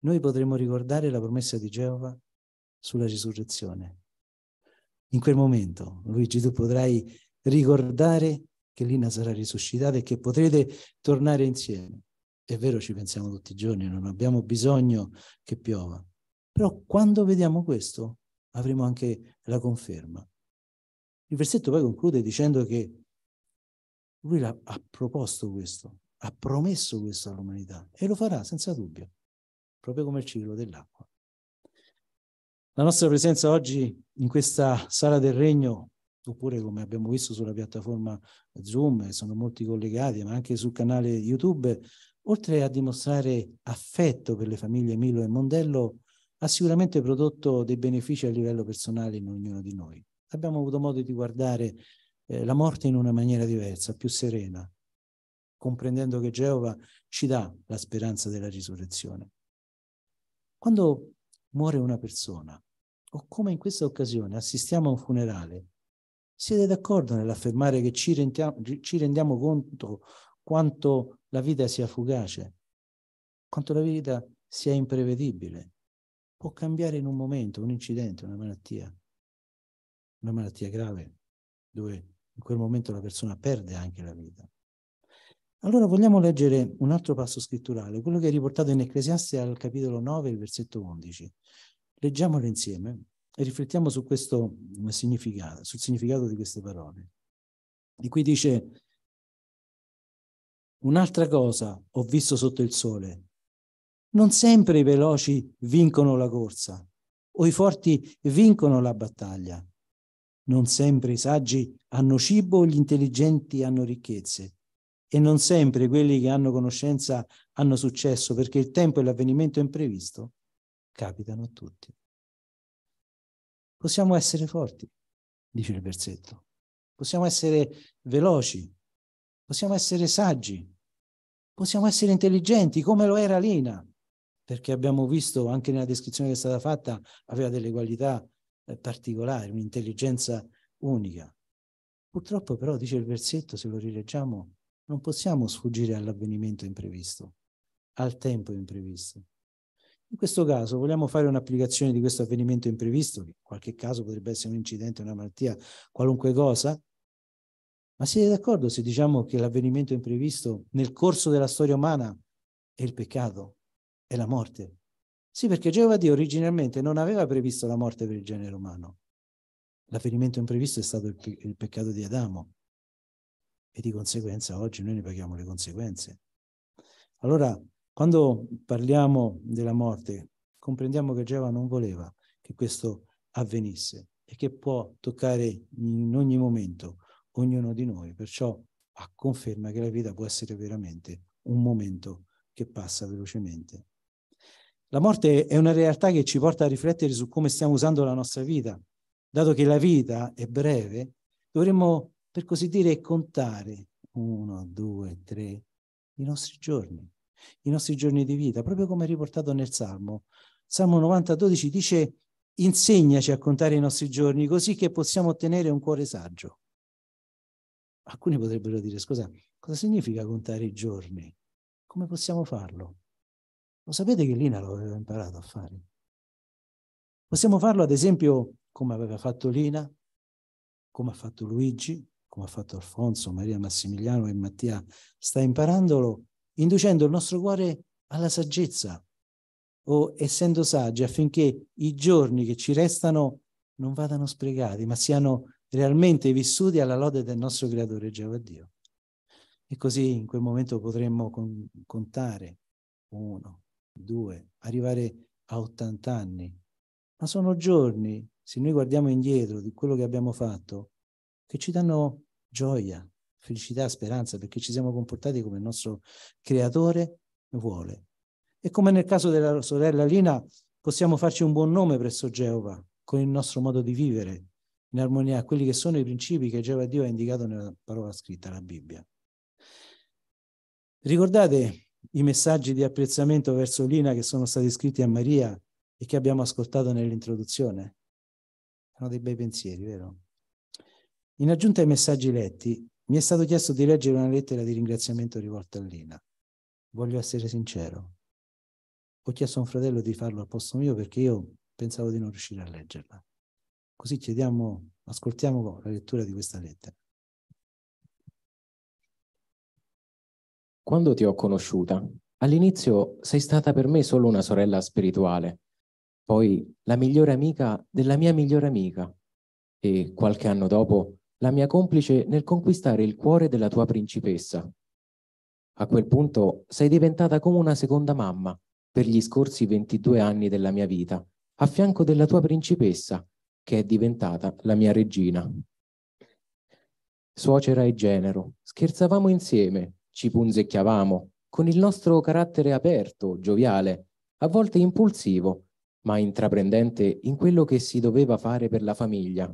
Speaker 3: noi potremo ricordare la promessa di Geova sulla risurrezione. In quel momento, Luigi, tu potrai ricordare che Lina sarà risuscitata e che potrete tornare insieme. È vero, ci pensiamo tutti i giorni, non abbiamo bisogno che piova. Però quando vediamo questo, avremo anche la conferma. Il versetto poi conclude dicendo che lui ha proposto questo, ha promesso questo all'umanità e lo farà senza dubbio, proprio come il ciclo dell'acqua. La nostra presenza oggi in questa sala del regno, oppure come abbiamo visto sulla piattaforma Zoom, sono molti collegati, ma anche sul canale YouTube, oltre a dimostrare affetto per le famiglie Milo e Mondello, ha sicuramente prodotto dei benefici a livello personale in ognuno di noi. Abbiamo avuto modo di guardare eh, la morte in una maniera diversa, più serena, comprendendo che Geova ci dà la speranza della risurrezione. Quando muore una persona, o come in questa occasione assistiamo a un funerale, siete d'accordo nell'affermare che ci rendiamo, ci rendiamo conto quanto la vita sia fugace, quanto la vita sia imprevedibile? Può cambiare in un momento, un incidente, una malattia, una malattia grave, dove in quel momento la persona perde anche la vita. Allora vogliamo leggere un altro passo scritturale, quello che è riportato in Ecclesiaste al capitolo 9, il versetto 11. Leggiamolo insieme e riflettiamo su questo significato, sul significato di queste parole. Di cui dice, un'altra cosa ho visto sotto il sole. Non sempre i veloci vincono la corsa o i forti vincono la battaglia. Non sempre i saggi hanno cibo gli intelligenti hanno ricchezze e non sempre quelli che hanno conoscenza hanno successo perché il tempo e l'avvenimento imprevisto capitano a tutti. Possiamo essere forti, dice il versetto. Possiamo essere veloci, possiamo essere saggi, possiamo essere intelligenti come lo era Lina, perché abbiamo visto anche nella descrizione che è stata fatta, aveva delle qualità particolari, un'intelligenza unica. Purtroppo però, dice il versetto, se lo rileggiamo, non possiamo sfuggire all'avvenimento imprevisto, al tempo imprevisto. In questo caso vogliamo fare un'applicazione di questo avvenimento imprevisto, che in qualche caso potrebbe essere un incidente, una malattia, qualunque cosa, ma siete d'accordo se diciamo che l'avvenimento imprevisto nel corso della storia umana è il peccato, è la morte? Sì, perché Geova Dio originalmente non aveva previsto la morte per il genere umano. L'avvenimento imprevisto è stato il, pe- il peccato di Adamo e di conseguenza oggi noi ne paghiamo le conseguenze. Allora, quando parliamo della morte, comprendiamo che Geova non voleva che questo avvenisse e che può toccare in ogni momento ognuno di noi, perciò conferma che la vita può essere veramente un momento che passa velocemente. La morte è una realtà che ci porta a riflettere su come stiamo usando la nostra vita. Dato che la vita è breve, Dovremmo, per così dire, contare uno, due, tre, i nostri giorni, i nostri giorni di vita, proprio come riportato nel Salmo. Salmo 90, 12 dice insegnaci a contare i nostri giorni così che possiamo ottenere un cuore saggio. Alcuni potrebbero dire, scusa, cosa significa contare i giorni? Come possiamo farlo? Lo sapete che Lina lo aveva imparato a fare? Possiamo farlo ad esempio come aveva fatto Lina, come ha fatto Luigi, come ha fatto Alfonso, Maria Massimiliano e Mattia. Sta imparandolo inducendo il nostro cuore alla saggezza o essendo saggi affinché i giorni che ci restano non vadano sprecati, ma siano realmente vissuti alla lode del nostro creatore Geova Dio. E così in quel momento potremmo con- contare uno, due, arrivare a 80 anni. Ma sono giorni, se noi guardiamo indietro di quello che abbiamo fatto, che ci danno gioia, felicità, speranza, perché ci siamo comportati come il nostro creatore vuole. E come nel caso della sorella Lina, possiamo farci un buon nome presso Geova, con il nostro modo di vivere, in armonia a quelli che sono i principi che Geova Dio ha indicato nella parola scritta, la Bibbia. Ricordate i messaggi di apprezzamento verso Lina che sono stati scritti a Maria e che abbiamo ascoltato nell'introduzione? Sono dei bei pensieri, vero? In aggiunta ai messaggi letti, mi è stato chiesto di leggere una lettera di ringraziamento rivolta a Lina. Voglio essere sincero. Ho chiesto a un fratello di farlo al posto mio perché io pensavo di non riuscire a leggerla. Così chiediamo, ascoltiamo la lettura di questa lettera.
Speaker 4: Quando ti ho conosciuta, all'inizio sei stata per me solo una sorella spirituale, poi la migliore amica della mia migliore amica e qualche anno dopo la mia complice nel conquistare il cuore della tua principessa. A quel punto sei diventata come una seconda mamma per gli scorsi 22 anni della mia vita, a fianco della tua principessa che è diventata la mia regina. Suocera e genero, scherzavamo insieme, ci punzecchiavamo, con il nostro carattere aperto, gioviale, a volte impulsivo, ma intraprendente in quello che si doveva fare per la famiglia.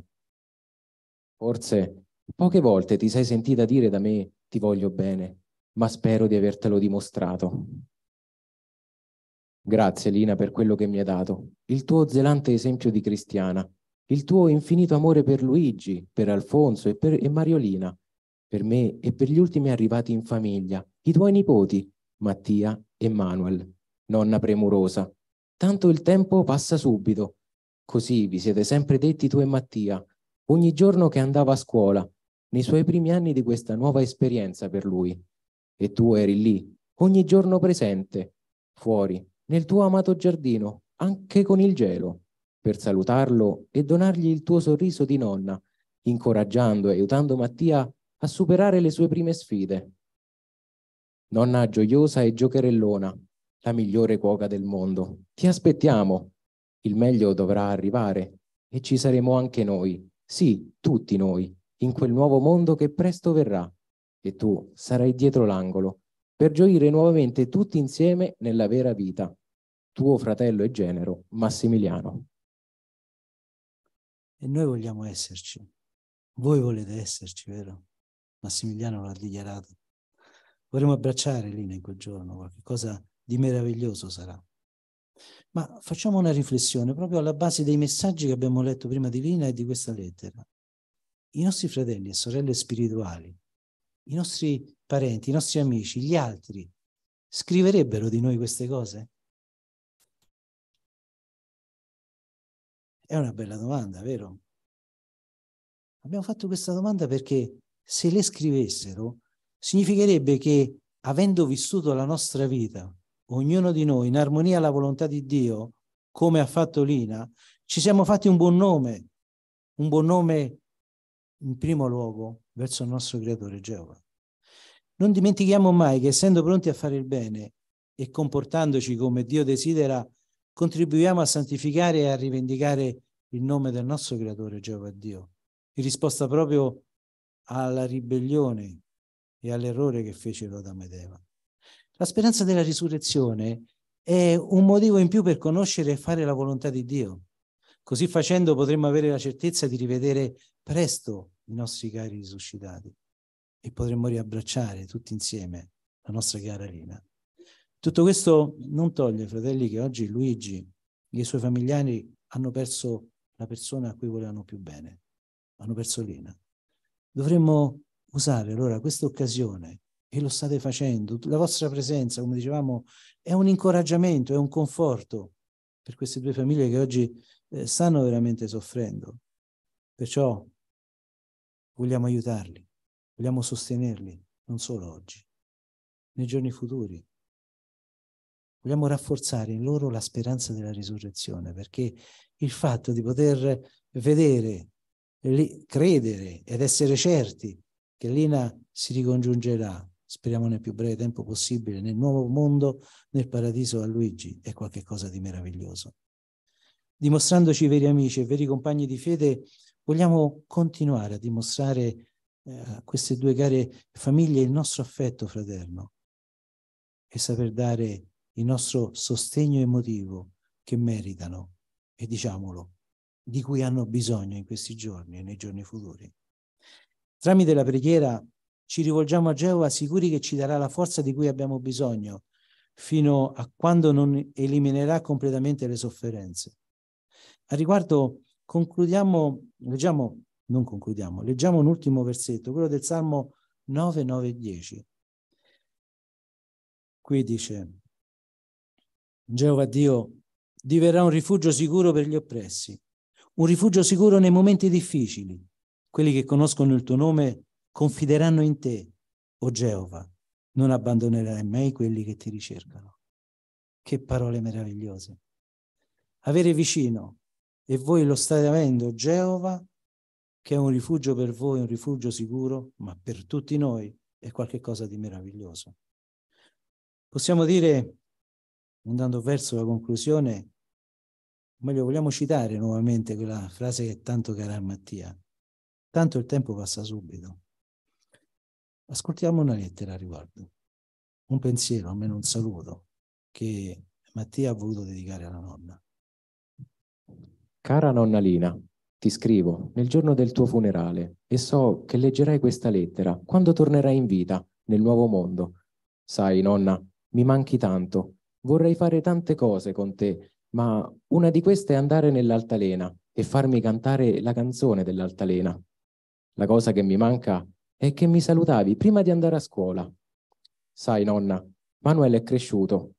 Speaker 4: Forse poche volte ti sei sentita dire da me ti voglio bene, ma spero di avertelo dimostrato. Grazie Lina per quello che mi hai dato, il tuo zelante esempio di cristiana, il tuo infinito amore per Luigi, per Alfonso e, per, e Mariolina, per me e per gli ultimi arrivati in famiglia, i tuoi nipoti, Mattia e Manuel, nonna premurosa. Tanto il tempo passa subito. Così vi siete sempre detti tu e Mattia, ogni giorno che andava a scuola, nei suoi primi anni di questa nuova esperienza per lui. E tu eri lì, ogni giorno presente, fuori, nel tuo amato giardino, anche con il gelo per salutarlo e donargli il tuo sorriso di nonna, incoraggiando e aiutando Mattia a superare le sue prime sfide. Nonna gioiosa e giocherellona, la migliore cuoca del mondo. Ti aspettiamo. Il meglio dovrà arrivare e ci saremo anche noi, sì, tutti noi, in quel nuovo mondo che presto verrà. E tu sarai dietro l'angolo per gioire nuovamente tutti insieme nella vera vita. Tuo fratello e genero Massimiliano.
Speaker 3: E noi vogliamo esserci. Voi volete esserci, vero? Massimiliano l'ha dichiarato. Vorremmo abbracciare Lina in quel giorno, qualcosa di meraviglioso sarà. Ma facciamo una riflessione proprio alla base dei messaggi che abbiamo letto prima di Lina e di questa lettera. I nostri fratelli e sorelle spirituali, i nostri parenti, i nostri amici, gli altri, scriverebbero di noi queste cose? È una bella domanda, vero? Abbiamo fatto questa domanda perché se le scrivessero, significherebbe che avendo vissuto la nostra vita, ognuno di noi in armonia alla volontà di Dio, come ha fatto Lina, ci siamo fatti un buon nome, un buon nome in primo luogo verso il nostro creatore Geova. Non dimentichiamo mai che essendo pronti a fare il bene e comportandoci come Dio desidera, contribuiamo a santificare e a rivendicare il nome del nostro creatore Geova Dio, in risposta proprio alla ribellione e all'errore che fecero Adamo ed Eva. La speranza della risurrezione è un motivo in più per conoscere e fare la volontà di Dio. Così facendo potremmo avere la certezza di rivedere presto i nostri cari risuscitati e potremmo riabbracciare tutti insieme la nostra cara Lina. Tutto questo non toglie, fratelli, che oggi Luigi e i suoi familiari hanno perso la persona a cui volevano più bene, hanno perso Lina. Dovremmo usare allora questa occasione e lo state facendo. La vostra presenza, come dicevamo, è un incoraggiamento, è un conforto per queste due famiglie che oggi eh, stanno veramente soffrendo. Perciò vogliamo aiutarli, vogliamo sostenerli, non solo oggi, nei giorni futuri. Vogliamo rafforzare in loro la speranza della risurrezione, perché il fatto di poter vedere, credere ed essere certi che Lina si ricongiungerà, speriamo nel più breve tempo possibile, nel nuovo mondo, nel paradiso a Luigi, è qualcosa di meraviglioso. Dimostrandoci veri amici e veri compagni di fede, vogliamo continuare a dimostrare eh, a queste due care famiglie il nostro affetto fraterno e saper dare il nostro sostegno emotivo che meritano e diciamolo, di cui hanno bisogno in questi giorni e nei giorni futuri. Tramite la preghiera ci rivolgiamo a Geova sicuri che ci darà la forza di cui abbiamo bisogno fino a quando non eliminerà completamente le sofferenze. A riguardo concludiamo, leggiamo, non concludiamo, leggiamo un ultimo versetto, quello del Salmo 9, 9 e 10. Qui dice, Geova Dio diverrà un rifugio sicuro per gli oppressi, un rifugio sicuro nei momenti difficili. Quelli che conoscono il tuo nome confideranno in te, o Geova, non abbandonerai mai quelli che ti ricercano. Che parole meravigliose. Avere vicino, e voi lo state avendo, Geova, che è un rifugio per voi, un rifugio sicuro, ma per tutti noi è qualcosa di meraviglioso. Possiamo dire, andando verso la conclusione, meglio vogliamo citare nuovamente quella frase che è tanto cara a Mattia. Tanto il tempo passa subito. Ascoltiamo una lettera a riguardo, un pensiero, almeno un saluto, che Mattia ha voluto dedicare alla nonna.
Speaker 4: Cara nonna Lina, ti scrivo nel giorno del tuo funerale e so che leggerai questa lettera quando tornerai in vita nel nuovo mondo. Sai, nonna, mi manchi tanto. Vorrei fare tante cose con te ma una di queste è andare nell'altalena e farmi cantare la canzone dell'altalena. La cosa che mi manca è che mi salutavi prima di andare a scuola. Sai, nonna, Manuel è cresciuto.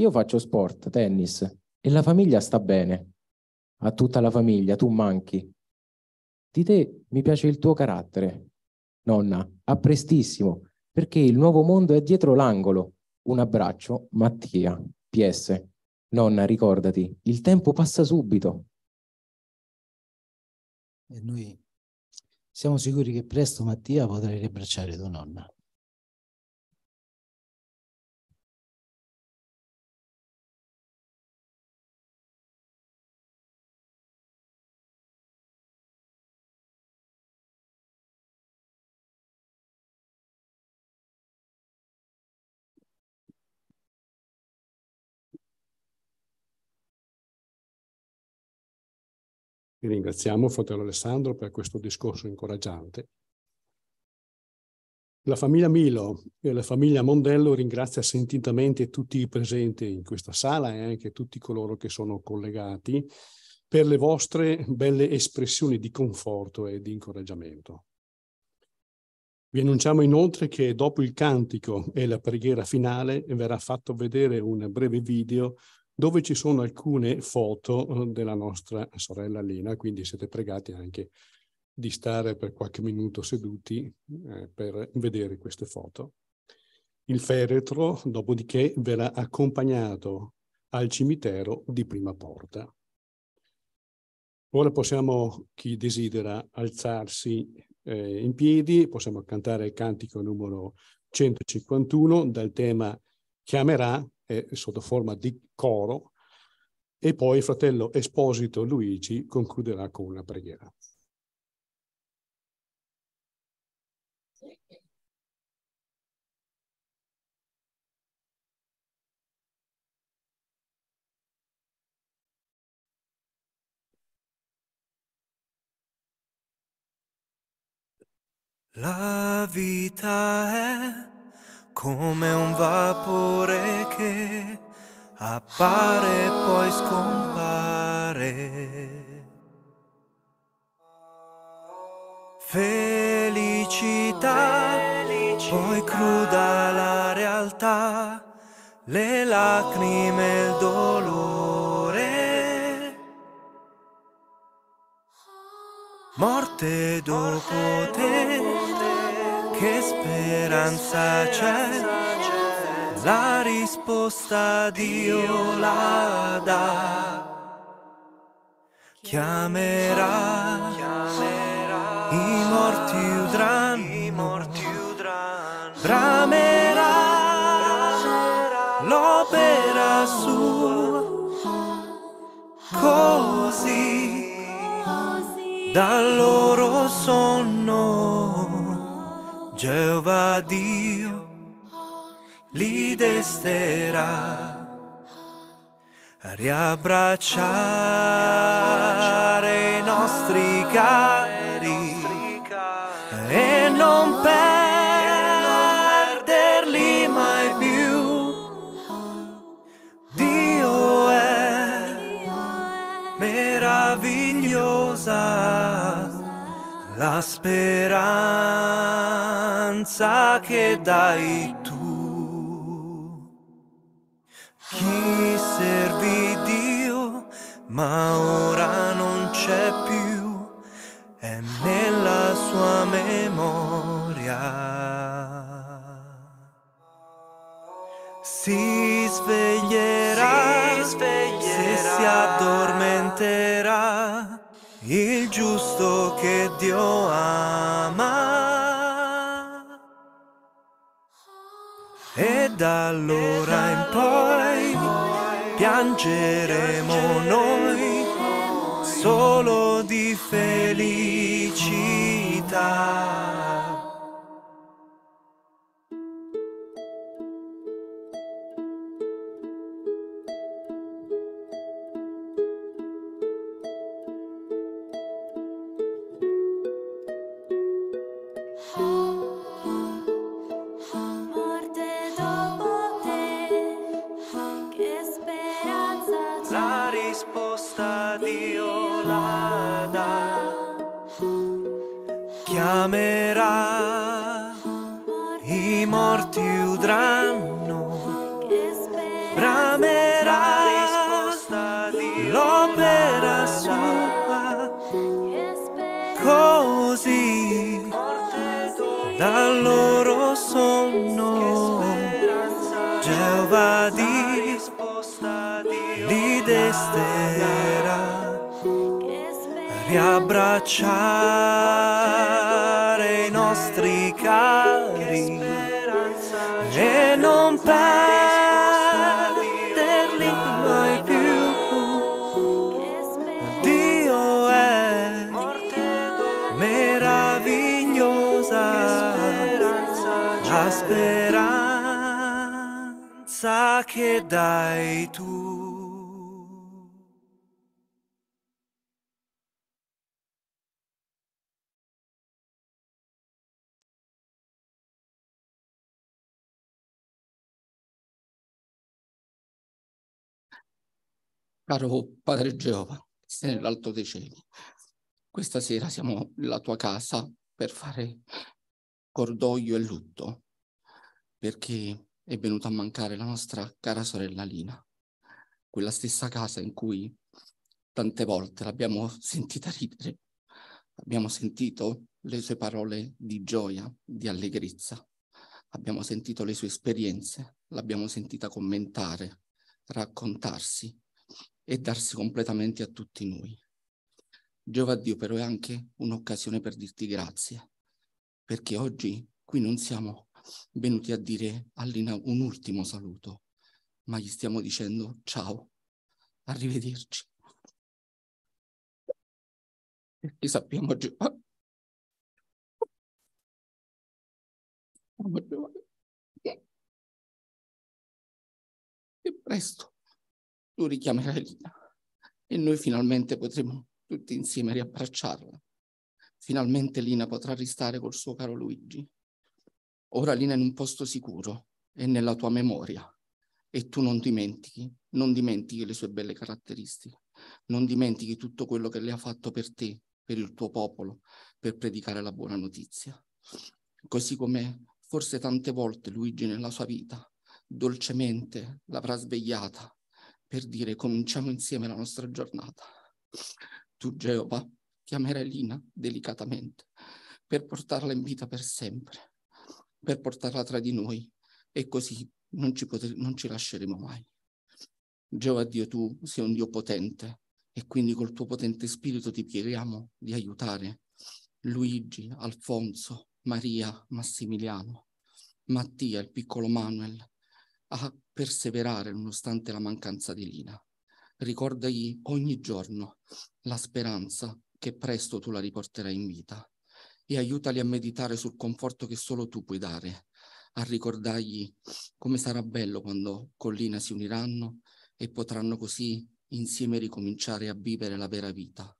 Speaker 4: Io faccio sport, tennis, e la famiglia sta bene. A tutta la famiglia tu manchi. Di te mi piace il tuo carattere. Nonna, a prestissimo, perché il nuovo mondo è dietro l'angolo. Un abbraccio, Mattia. PS. Nonna, ricordati, il tempo passa subito.
Speaker 3: E noi siamo sicuri che presto Mattia potrà riabbracciare tua nonna.
Speaker 2: Vi ringraziamo, fratello Alessandro, per questo discorso incoraggiante. La famiglia Milo e la famiglia Mondello ringrazia sentitamente tutti i presenti in questa sala e anche tutti coloro che sono collegati per le vostre belle espressioni di conforto e di incoraggiamento. Vi annunciamo inoltre che dopo il cantico e la preghiera finale verrà fatto vedere un breve video dove ci sono alcune foto eh, della nostra sorella Lina, quindi siete pregati anche di stare per qualche minuto seduti eh, per vedere queste foto. Il feretro, dopodiché, verrà accompagnato al cimitero di prima porta. Ora possiamo, chi desidera, alzarsi eh, in piedi, possiamo cantare il cantico numero 151 dal tema Chiamerà eh, sotto forma di coro e poi il fratello Esposito Luigi concluderà con una preghiera.
Speaker 5: La vita è come un vapore che appare e poi scompare. Felicità, poi cruda la realtà, le lacrime e il dolore. Morte dopo te, che speranza c'è? La risposta Dio la dà. Chiamerà, i morti udranno, bramerà l'opera sua, così dal loro sonno Geova Dio li desterà a riabbracciare i nostri cari e non perderli mai più. Dio è meravigliosa la speranza che dai tu. Chi servì Dio, ma ora non c'è più, è nella sua memoria. Si sveglierà, se si addormenterà, giusto che Dio ama. E da allora in poi piangeremo noi solo di felicità. Chiamerà, i morti udranno,
Speaker 6: speranza
Speaker 5: riabbracciare i nostri cari e non perderli mai più. Dio è meravigliosa la speranza che dai tu.
Speaker 7: Caro Padre Geova, sei nell'alto dei cieli, questa sera siamo nella tua casa per fare cordoglio e lutto, perché è venuta a mancare la nostra cara sorella Lina, quella stessa casa in cui tante volte l'abbiamo sentita ridere, abbiamo sentito le sue parole di gioia, di allegrezza, abbiamo sentito le sue esperienze, l'abbiamo sentita commentare, raccontarsi e darsi completamente a tutti noi. Giova Dio però è anche un'occasione per dirti grazie, perché oggi qui non siamo venuti a dire a Lina un ultimo saluto, ma gli stiamo dicendo ciao, arrivederci. Perché sappiamo Giova. Sappiamo, Giova, che presto tu richiamerai Lina e noi finalmente potremo tutti insieme riabbracciarla finalmente Lina potrà restare col suo caro Luigi. Ora Lina è in un posto sicuro, è nella tua memoria e tu non dimentichi, non dimentichi le sue belle caratteristiche, non dimentichi tutto quello che lei ha fatto per te, per il tuo popolo, per predicare la buona notizia. Così come forse tante volte Luigi nella sua vita dolcemente l'avrà svegliata per dire cominciamo insieme la nostra giornata. Tu Geova chiamerai Lina delicatamente per portarla in vita per sempre, per portarla tra di noi e così non ci, poter- non ci lasceremo mai. Geova Dio, tu sei un Dio potente e quindi col tuo potente spirito ti preghiamo di aiutare Luigi, Alfonso, Maria, Massimiliano, Mattia, il piccolo Manuel, a perseverare nonostante la mancanza di Lina. Ricordagli ogni giorno la speranza che presto tu la riporterai in vita e aiutali a meditare sul conforto che solo tu puoi dare, a ricordargli come sarà bello quando con Lina si uniranno e potranno così insieme ricominciare a vivere la vera vita.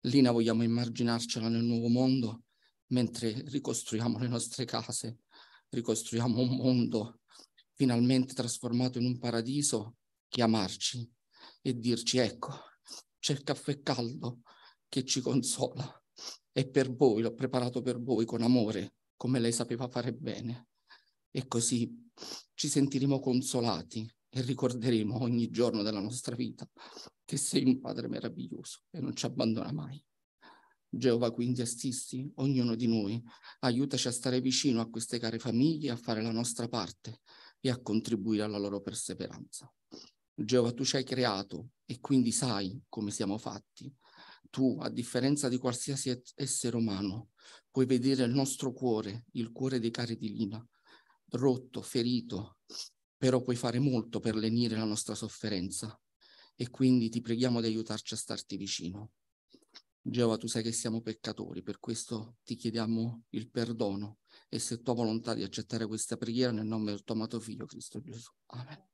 Speaker 7: Lina vogliamo immaginarcela nel nuovo mondo mentre ricostruiamo le nostre case, ricostruiamo un mondo finalmente trasformato in un paradiso, chiamarci e dirci ecco, c'è il caffè caldo che ci consola e per voi, l'ho preparato per voi con amore, come lei sapeva fare bene. E così ci sentiremo consolati e ricorderemo ogni giorno della nostra vita che sei un Padre meraviglioso e non ci abbandona mai. Geova quindi assisti ognuno di noi, aiutaci a stare vicino a queste care famiglie, a fare la nostra parte e a contribuire alla loro perseveranza. Geova, tu ci hai creato e quindi sai come siamo fatti. Tu, a differenza di qualsiasi essere umano, puoi vedere il nostro cuore, il cuore dei cari di Lina, rotto, ferito, però puoi fare molto per lenire la nostra sofferenza e quindi ti preghiamo di aiutarci a starti vicino. Geova, tu sai che siamo peccatori, per questo ti chiediamo il perdono e se tua volontà di accettare questa preghiera nel nome del tuo amato figlio Cristo Gesù. Amen.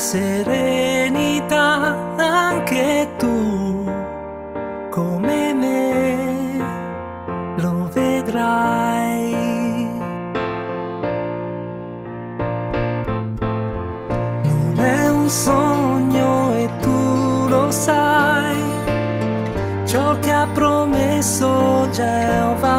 Speaker 8: Serenità, anche tu come me lo vedrai. Non è un sogno e tu lo sai. Ciò che ha promesso Geova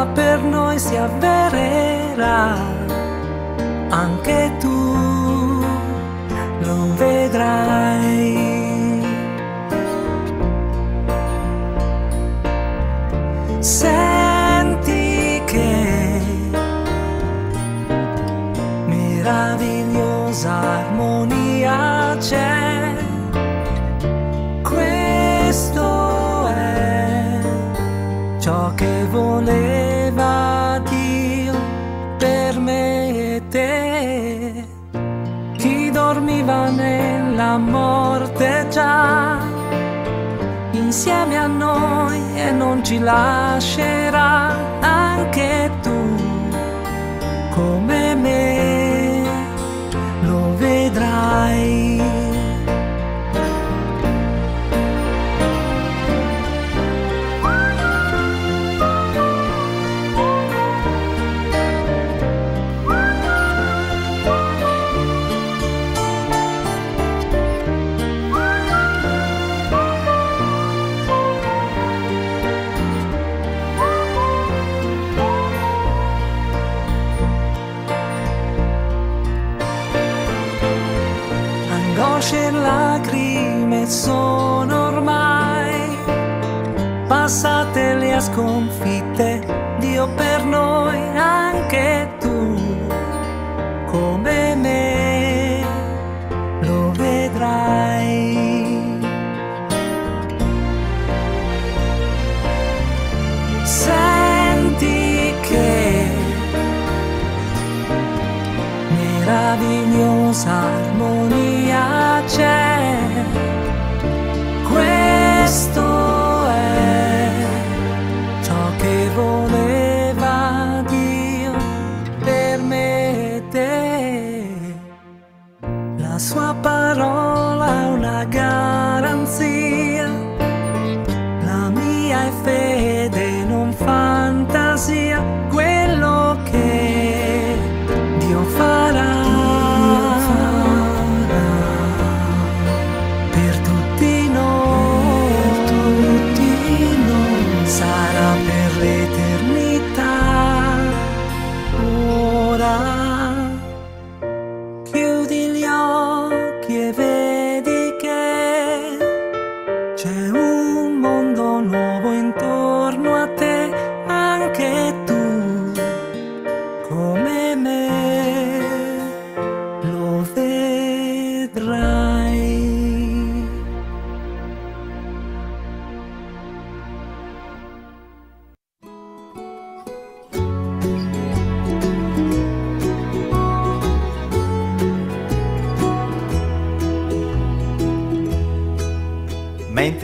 Speaker 8: morte già, insieme a noi e non ci lascerà anche tu come me lo vedrai. Lacrime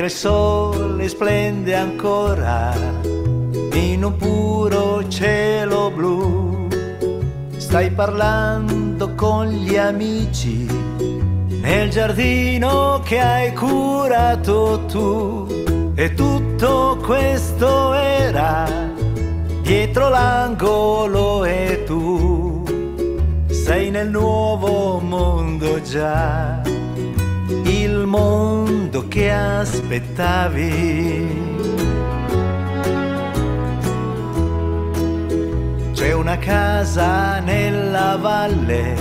Speaker 3: il sole splende ancora in un puro cielo blu. Stai parlando con gli amici nel giardino che hai curato tu e tutto questo era dietro l'angolo e tu sei nel nuovo mondo già, che aspettavi. C'è una casa nella valle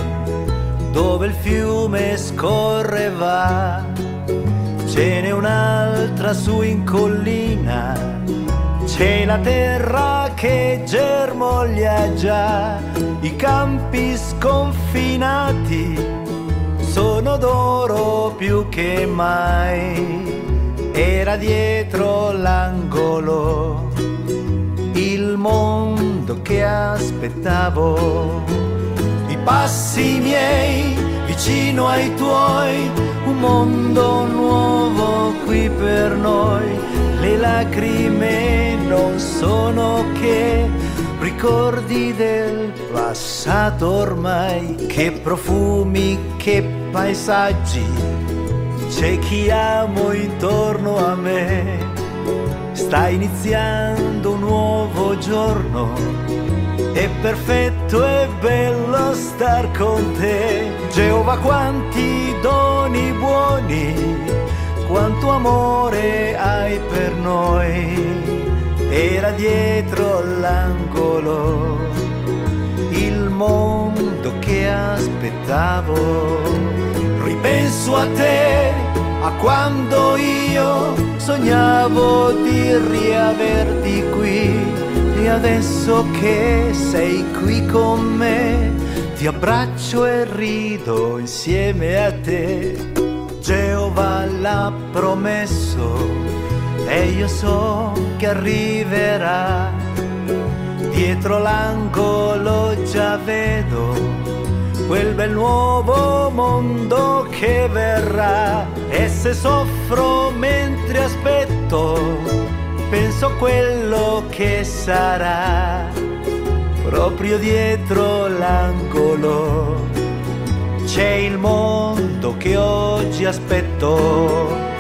Speaker 3: dove il fiume scorreva, ce n'è un'altra su in collina, c'è la terra che germoglia già, i campi sconfinati sono d'oro più che mai, era dietro l'angolo il mondo che aspettavo. I passi miei vicino ai tuoi, un mondo nuovo qui per noi. Le lacrime non sono che ricordi del passato ormai. Che profumi, che paesaggi, c'è chi amo intorno a me sta iniziando un nuovo giorno. È perfetto e bello star con te. Geova quanti doni buoni, quanto amore hai per noi. Era dietro l'angolo il mondo che aspettavo. Ripenso a te, a quando io sognavo di riaverti qui e adesso che sei qui con me ti abbraccio e rido insieme a te. Geova l'ha promesso e io so che arriverà. Dietro l'angolo già vedo quel bel nuovo mondo che verrà. E se soffro mentre aspetto penso quello che sarà. Proprio dietro l'angolo c'è il mondo che oggi aspetto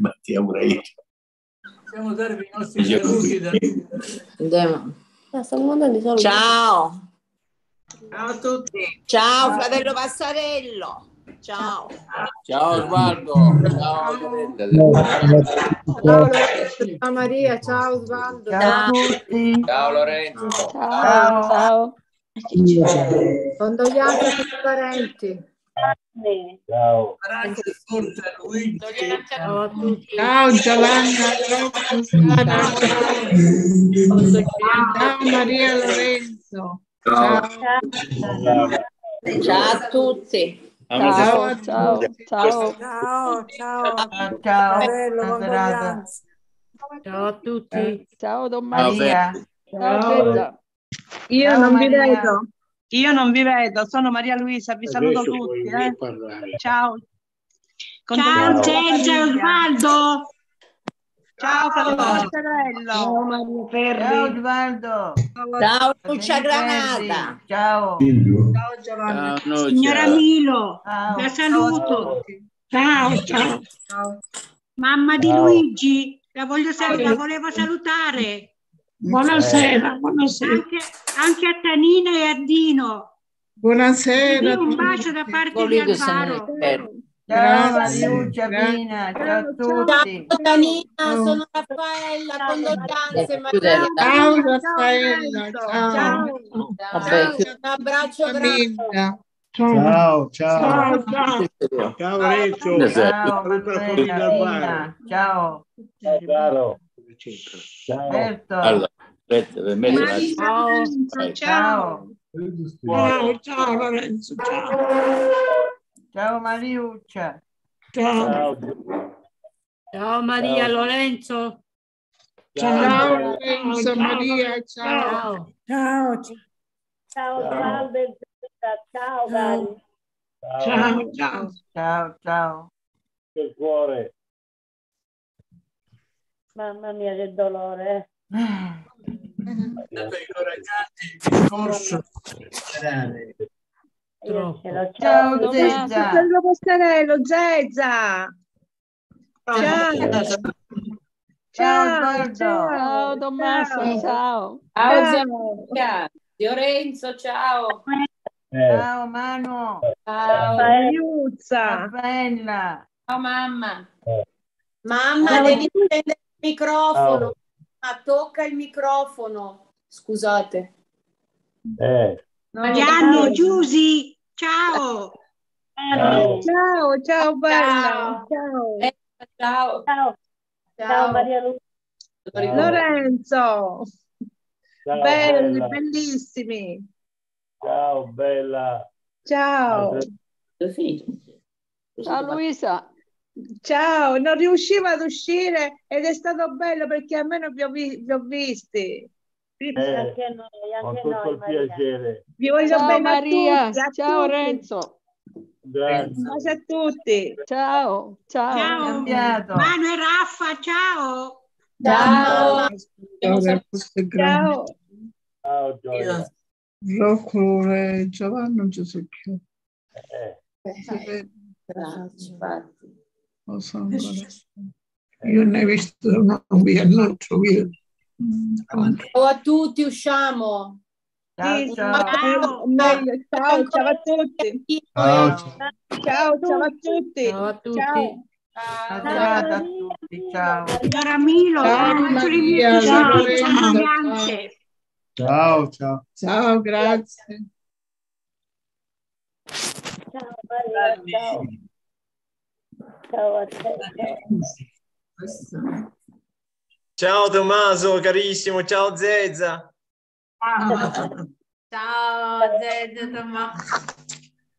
Speaker 9: Mattia Aurelio.
Speaker 10: Possiamo darvi i nostri saluti da...
Speaker 11: Andiamo.
Speaker 6: I saluti.
Speaker 11: Ciao.
Speaker 12: Ciao a tutti.
Speaker 11: Ciao fratello Passarello. Ciao.
Speaker 12: Ciao Osvaldo. Ciao.
Speaker 13: Ciao ciao Maria, ciao Osvaldo.
Speaker 11: Ciao.
Speaker 12: Ciao Lorenzo.
Speaker 13: Ciao.
Speaker 6: Ciao.
Speaker 13: Condoglianze a tutti i parenti.
Speaker 9: Ciao.
Speaker 10: Grazie forte Luigi.
Speaker 13: Ciao a tutti.
Speaker 14: Ciao Giovanna, ciao ciao. Ciao Maria Lorenzo.
Speaker 12: Ciao.
Speaker 11: Ciao a tutti.
Speaker 6: Ciao, ciao, ciao.
Speaker 13: Ciao, ciao.
Speaker 11: Ciao.
Speaker 13: Ciao a tutti.
Speaker 6: Ciao Don
Speaker 11: Maria.
Speaker 6: Ciao Teresa.
Speaker 15: Io
Speaker 11: Ciao,
Speaker 15: non vi
Speaker 11: Maria.
Speaker 15: vedo. Io non vi vedo, sono Maria Luisa, vi saluto
Speaker 16: Adesso
Speaker 15: tutti.
Speaker 16: puoi
Speaker 15: eh. Ciao.
Speaker 14: Ciao
Speaker 15: Sergio Osvaldo. Ciao fratello
Speaker 11: Ciao.
Speaker 14: Maria Ferri.
Speaker 11: Ciao Osvaldo. Ciao Lucia Granata.
Speaker 14: Ciao.
Speaker 15: Ciao Giovanna.
Speaker 12: Ciao, Nuccia.
Speaker 15: Signora Milo,
Speaker 14: Ciao.
Speaker 15: la saluto. Ciao, ciao.
Speaker 13: Ciao.
Speaker 15: Mamma di. Luigi, la, voglio sal- la volevo salutare. Buonasera, buonasera. Anche, anche a Tanina e a Dino. Buonasera. Un bacio da parte di
Speaker 11: se ne
Speaker 15: Alvaro.
Speaker 14: Ciao Mariuccia Pina, ciao a tutti.
Speaker 11: Ciao Tanina, sono Raffaella, condoglianze.
Speaker 14: Ciao Raffaella, ciao.
Speaker 11: Ciao.
Speaker 12: Vabbè,
Speaker 11: Un abbraccio grande.
Speaker 9: Ciao, ciao.
Speaker 14: ciao.
Speaker 16: Ciao.
Speaker 14: Ciao,
Speaker 16: Saluta la
Speaker 14: Manuela,
Speaker 16: famiglia Alvaro.
Speaker 14: Pina, ciao.
Speaker 9: Ciao, caro. Ciao.
Speaker 14: Berto,
Speaker 12: Allora, aspetta, per me
Speaker 15: Ciao.
Speaker 12: Vai.
Speaker 14: ciao.
Speaker 9: Ciao.
Speaker 15: ciao Lorenzo, ciao.
Speaker 14: Ciao Mariuccia.
Speaker 9: Ciao.
Speaker 13: Ciao Maria
Speaker 9: Ciao.
Speaker 13: Lorenzo.
Speaker 9: Ciao.
Speaker 15: Lorenzo, Maria,
Speaker 13: Ciao.
Speaker 14: Ciao.
Speaker 6: Ciao,
Speaker 9: Ciao.
Speaker 6: salve. Ciao, cari.
Speaker 9: Ciao.
Speaker 15: ciao.
Speaker 14: Ciao, ciao.
Speaker 9: Che cuore.
Speaker 6: Mamma mia, che dolore.
Speaker 10: incoraggiati il corso generale.
Speaker 6: Io ce l'ho.
Speaker 14: Ciao
Speaker 6: Ciao,
Speaker 14: Zezza.
Speaker 15: Fratello Passerello, Zezza. Ciao.
Speaker 14: Ciao
Speaker 15: Ciao,
Speaker 6: Ciao Tommaso, ciao. Ciao
Speaker 11: Zia. Fiorenzo, ciao.
Speaker 9: Eh,
Speaker 14: Ciao Manu.
Speaker 11: Ciao.
Speaker 15: Aiuzza.
Speaker 14: Raffaella.
Speaker 11: Ciao mamma.
Speaker 9: Eh.
Speaker 11: Mamma,
Speaker 6: Ciao.
Speaker 11: devi prendere microfono.
Speaker 9: Ciao.
Speaker 11: Ah, tocca il microfono. Scusate.
Speaker 9: eh.
Speaker 15: Marianno, Giusy. Ciao.
Speaker 9: Ciao.
Speaker 15: Ciao, ciao bella.
Speaker 11: Ciao.
Speaker 15: Ciao.
Speaker 11: Eh, Ciao.
Speaker 6: Ciao. Ciao Maria Luisa.
Speaker 9: Ciao.
Speaker 15: Lorenzo.
Speaker 9: Ciao,
Speaker 15: Belli,
Speaker 9: bella.
Speaker 15: bellissimi.
Speaker 9: Ciao, bella.
Speaker 15: Ciao.
Speaker 6: Ciao Luisa.
Speaker 15: Ciao, non riuscivo ad uscire ed è stato bello perché almeno vi ho, vi- vi ho visti. Vi,
Speaker 9: Eh,
Speaker 6: Anche noi,
Speaker 9: con
Speaker 6: anche
Speaker 9: tutto
Speaker 6: noi
Speaker 9: il
Speaker 6: Maria.
Speaker 9: piacere.
Speaker 15: vi voglio
Speaker 6: Ciao
Speaker 15: bene
Speaker 6: Maria.
Speaker 15: a tutti. a
Speaker 6: Ciao
Speaker 15: tutti.
Speaker 6: Renzo.
Speaker 9: Grazie.
Speaker 15: Bacio a tutti.
Speaker 6: Ciao. Ciao.
Speaker 15: Ciao. Manu e Raffa, ciao.
Speaker 11: Ciao.
Speaker 15: Ciao.
Speaker 9: Ciao, Gioia.
Speaker 14: Rocco e Giovanni non ci sono più.
Speaker 9: Eh,
Speaker 11: Grazie.
Speaker 14: So ancora. Io ne ho visto uno via, l'altro via.
Speaker 11: Ciao a tutti, usciamo.
Speaker 14: Ciao, ciao.
Speaker 15: Ciao, meglio. ciao, ciao a tutti.
Speaker 9: Ciao.
Speaker 15: Ciao, ciao a tutti.
Speaker 13: Ciao a tutti.
Speaker 15: Ciao.
Speaker 14: Buona serata a tutti, ciao.
Speaker 15: Signora Milo,
Speaker 14: Ciao, ciao.
Speaker 9: Ciao, ciao.
Speaker 14: Ciao, grazie.
Speaker 6: Ciao. Ciao. Ciao a te. ciao.
Speaker 17: Ciao Tommaso, carissimo, ciao Zezza.
Speaker 11: Ciao, Zed, Tommaso.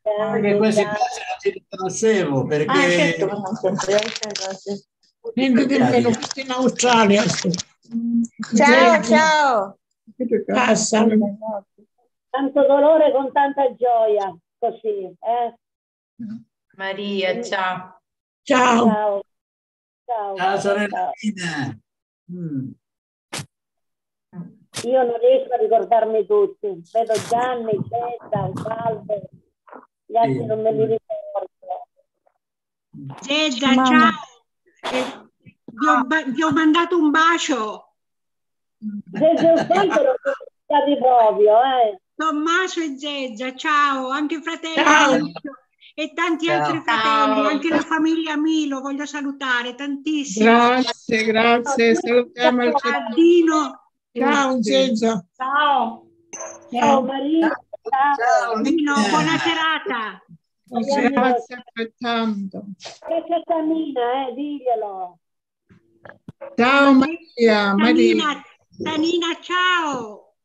Speaker 10: Perché queste cose non ti riconoscevo
Speaker 6: Ah,
Speaker 10: perché
Speaker 6: certo, ma non
Speaker 14: meno, questo in Australia.
Speaker 15: Ciao, ciao.
Speaker 14: Passano.
Speaker 6: Tanto dolore con tanta gioia, così, eh?
Speaker 11: Maria, ciao.
Speaker 14: Ciao.
Speaker 6: Ciao. Ciao.
Speaker 10: la sorella
Speaker 6: ciao.
Speaker 10: Mm.
Speaker 6: Io non riesco a ricordarmi tutti. Vedo Gianni, Cetta, Salve. Gli altri
Speaker 10: Sì.
Speaker 6: non me li ricordo.
Speaker 15: Zezza,
Speaker 6: Mamma.
Speaker 15: ciao. E
Speaker 18: vi ho, vi ho mandato un bacio.
Speaker 6: E non sono stati proprio, eh.
Speaker 18: Tommaso e Zezza, ciao, anche i fratelli
Speaker 14: Ciao.
Speaker 18: E tanti
Speaker 14: Ciao.
Speaker 18: altri fratelli,
Speaker 14: Ciao.
Speaker 18: anche la famiglia Milo, voglio salutare tantissimo.
Speaker 14: Grazie, grazie. Salutiamo il
Speaker 18: Addino.
Speaker 14: Ciao Zezza.
Speaker 18: Ciao.
Speaker 6: Ciao Maria, ciao.
Speaker 18: Dino, buona serata.
Speaker 14: Grazie altrettanto.
Speaker 6: C'è Tamina, eh, diglielo.
Speaker 14: Ciao Maria. Maria.
Speaker 18: Tanina, Tanina, ciao.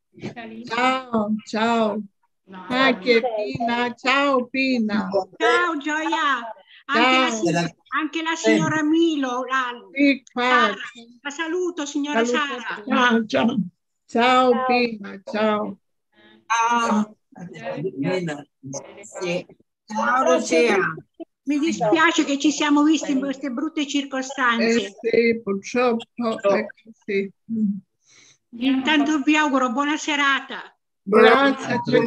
Speaker 14: Ciao, ciao. Anche Pina, ciao Pina.
Speaker 18: Ciao Gioia. Anche, la,
Speaker 14: Ciao.
Speaker 18: anche la signora Milo, la,
Speaker 14: Sì.
Speaker 18: Sara. la saluto signora
Speaker 14: Saluto.
Speaker 18: Sara.
Speaker 14: Ciao, ciao. Ciao Pina, ciao.
Speaker 15: Ciao. Ciao Lucia.
Speaker 18: Mi dispiace che ci siamo visti in queste brutte
Speaker 14: Eh
Speaker 18: circostanze.
Speaker 14: sì, purtroppo è così.
Speaker 18: Intanto vi auguro buona serata.
Speaker 14: Grazie, voi.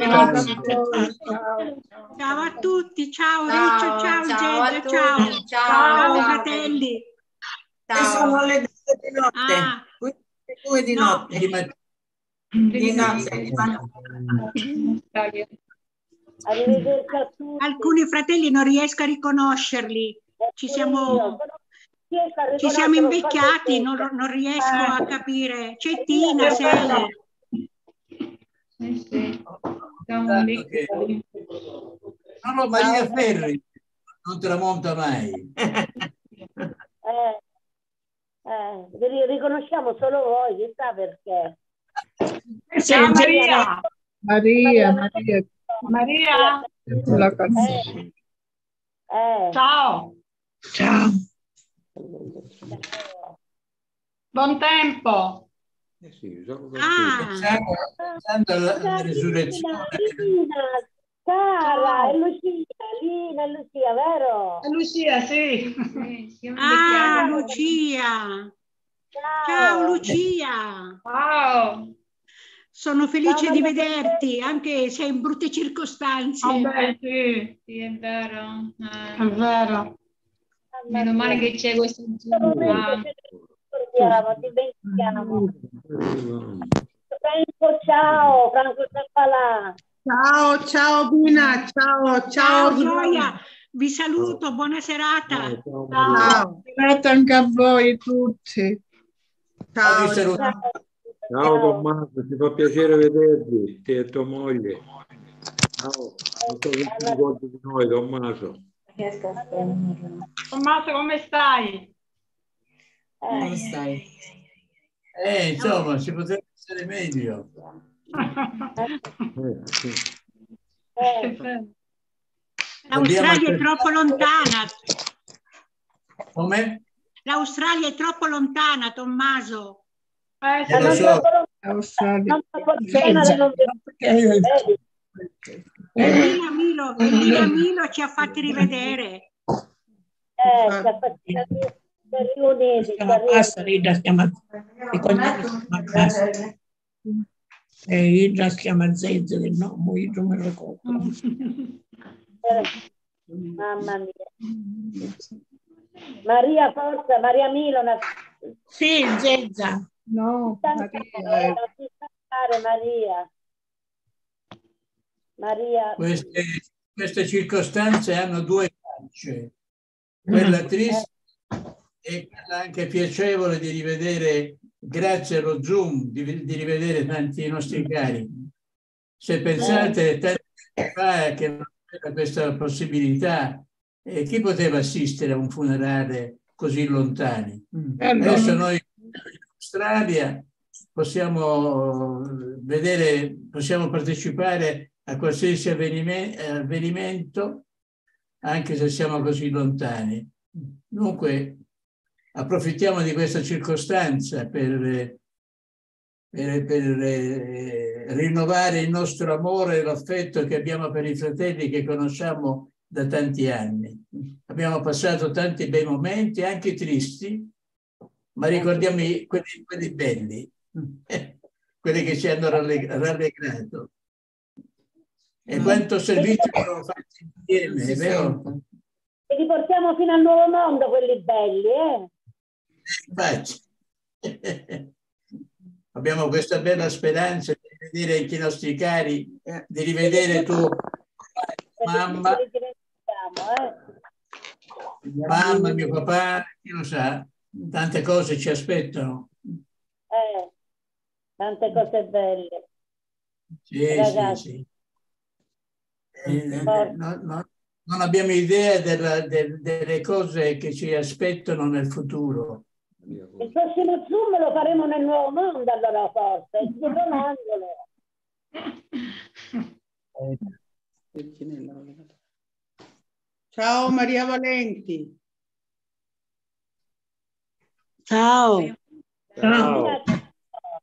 Speaker 14: Ciao.
Speaker 18: Ciao a tutti, ciao
Speaker 15: Ciao,
Speaker 18: Riccio, ciao,
Speaker 15: ciao tutti,
Speaker 18: ciao.
Speaker 15: ciao.
Speaker 18: Ciao
Speaker 15: Ciao.
Speaker 18: fratelli.
Speaker 15: E sono le due di notte.
Speaker 18: Ah.
Speaker 15: Due di
Speaker 18: No.
Speaker 15: notte. Di, notte. Di
Speaker 6: tutti.
Speaker 18: Alcuni fratelli non riesco a riconoscerli. Ci siamo, ci siamo invecchiati, non, non riesco a capire. C'è Tina, sei.
Speaker 10: No, no, Maria Ferri non tramonta mai.
Speaker 6: Eh, eh, vi riconosciamo solo voi, chissà perché.
Speaker 14: Ciao,
Speaker 6: Maria.
Speaker 14: Maria, Maria.
Speaker 18: Maria.
Speaker 14: La canzone.
Speaker 6: Eh,
Speaker 18: Ciao.
Speaker 14: Ciao.
Speaker 18: Buon tempo.
Speaker 10: Eh sì, sono
Speaker 18: Ah.
Speaker 10: Pensando, pensando alla, alla risurrezione.
Speaker 6: Sara e Lucia, Lina e Lucia, vero?
Speaker 18: Lucia, sì. Ah, Lucia. Ciao Lucia. Ciao. Sono felice
Speaker 6: Ciao,
Speaker 18: di vederti, anche se in brutte circostanze.
Speaker 13: sì. Sì, è vero. Eh,
Speaker 18: È vero.
Speaker 13: Meno male che c'è questo
Speaker 6: Ricordiamo, dimentichiamo. Franco, ciao, Franco Zappalà.
Speaker 14: Ciao, ciao Pina, ciao, ciao.
Speaker 18: Ciao Gioia, vi saluto, buona serata.
Speaker 14: Ciao. Grazie anche a voi tutti.
Speaker 10: Ciao.
Speaker 19: Ciao Tommaso, ti fa piacere vederti, te e tua moglie. Ciao, ti ricordi di noi Tommaso.
Speaker 18: Tommaso, come stai?
Speaker 15: Come stai?
Speaker 10: Eh, insomma, ci potrebbe essere meglio.
Speaker 19: Eh, sì.
Speaker 18: L'Australia è troppo lontana.
Speaker 10: Come?
Speaker 18: L'Australia è troppo lontana, Tommaso.
Speaker 10: Eh, lo so.
Speaker 14: Australia.
Speaker 18: Elina Milo, Elina Milo ci ha fatti rivedere.
Speaker 6: Eh, ci ha fatti riuniti.
Speaker 14: Siamo a casa, Ida si chiama i cognomi si chiama casa. E Ida si chiama Zezze, che no, io non mi ricordo.
Speaker 6: Mamma mia. Maria Forza, Maria Milona.
Speaker 14: Sì, Zezza. No,
Speaker 6: Maria.
Speaker 14: Maria.
Speaker 6: Maria.
Speaker 10: Queste, queste circostanze hanno due facce, quella triste e quella anche piacevole di rivedere, grazie allo Zoom, di, di rivedere tanti nostri cari. Se pensate tanti anni fa che non c'era questa possibilità, eh, chi poteva assistere a un funerale così lontani?
Speaker 14: Eh, no.
Speaker 10: Adesso noi in Australia possiamo vedere, possiamo partecipare a qualsiasi avvenime- avvenimento, anche se siamo così lontani. Dunque, approfittiamo di questa circostanza per, per- per, eh, rinnovare il nostro amore e l'affetto che abbiamo per i fratelli che conosciamo da tanti anni. Abbiamo passato tanti bei momenti, anche tristi, ma ricordiamo quelli, quelli belli, quelli che ci hanno ralleg- rallegrato. E quanto servizio abbiamo fatto insieme, è vero?
Speaker 6: E li portiamo fino al nuovo mondo quelli belli, eh?
Speaker 10: Infatti. Abbiamo questa bella speranza di rivedere anche i nostri cari, di rivedere tu, mamma, mamma, mio papà, chi lo sa, tante cose ci aspettano.
Speaker 6: Eh, tante cose belle.
Speaker 10: Sì, sì,
Speaker 6: Ragazzi.
Speaker 10: sì. Eh, no- no- non abbiamo idea della- del- delle cose che ci aspettano nel futuro.
Speaker 6: Il prossimo Zoom lo faremo nel nuovo mondo allora forse, il Romangolo.
Speaker 9: Ciao Maria Valenti.
Speaker 18: Ciao.
Speaker 19: Ciao.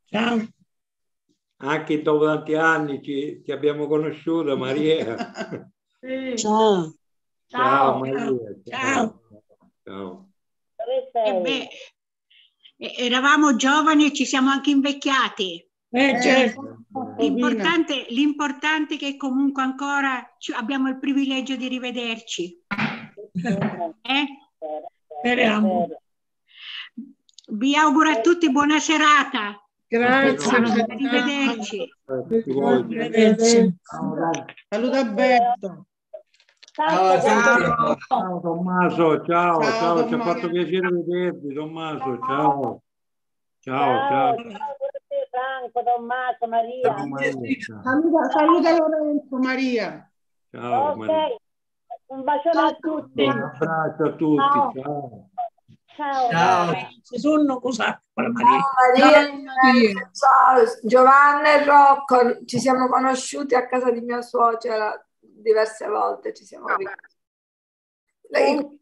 Speaker 14: Ciao.
Speaker 19: Anche dopo tanti anni ci, ti abbiamo conosciuto, Maria.
Speaker 18: Ciao.
Speaker 19: Ciao, Maria.
Speaker 18: Ciao.
Speaker 19: Ciao.
Speaker 18: Eh beh, eh, eravamo giovani e ci siamo anche invecchiati.
Speaker 14: Eh, certo.
Speaker 18: L'importante, l'importante è che comunque ancora ci- abbiamo il privilegio di rivederci. Eh?
Speaker 14: Speriamo.
Speaker 18: Vi auguro a tutti buona serata.
Speaker 9: Grazie.
Speaker 18: Arrivederci.
Speaker 9: Arrivederci. Saluta Alberto.
Speaker 19: Ciao, ciao, ciao, Tommaso, ciao,
Speaker 9: Ciao,
Speaker 19: ciao, ci ha fatto piacere vederti, Tommaso, ciao. Ciao, ciao.
Speaker 6: Ciao Franco, Tommaso, Maria.
Speaker 19: Ciao, Maria.
Speaker 9: Saluta, saluta Lorenzo, Maria.
Speaker 19: Ciao, Maria.
Speaker 6: Ok, un bacione a tutti.
Speaker 19: Un abbraccio a tutti,
Speaker 6: Ciao.
Speaker 19: ciao.
Speaker 6: Ciao.
Speaker 10: Ciao.
Speaker 14: Ci sono cosa Maria.
Speaker 15: Maria, ciao, Giovanna e Rocco, ci siamo conosciuti a casa di mia suocera diverse volte, ci siamo visti. Lei-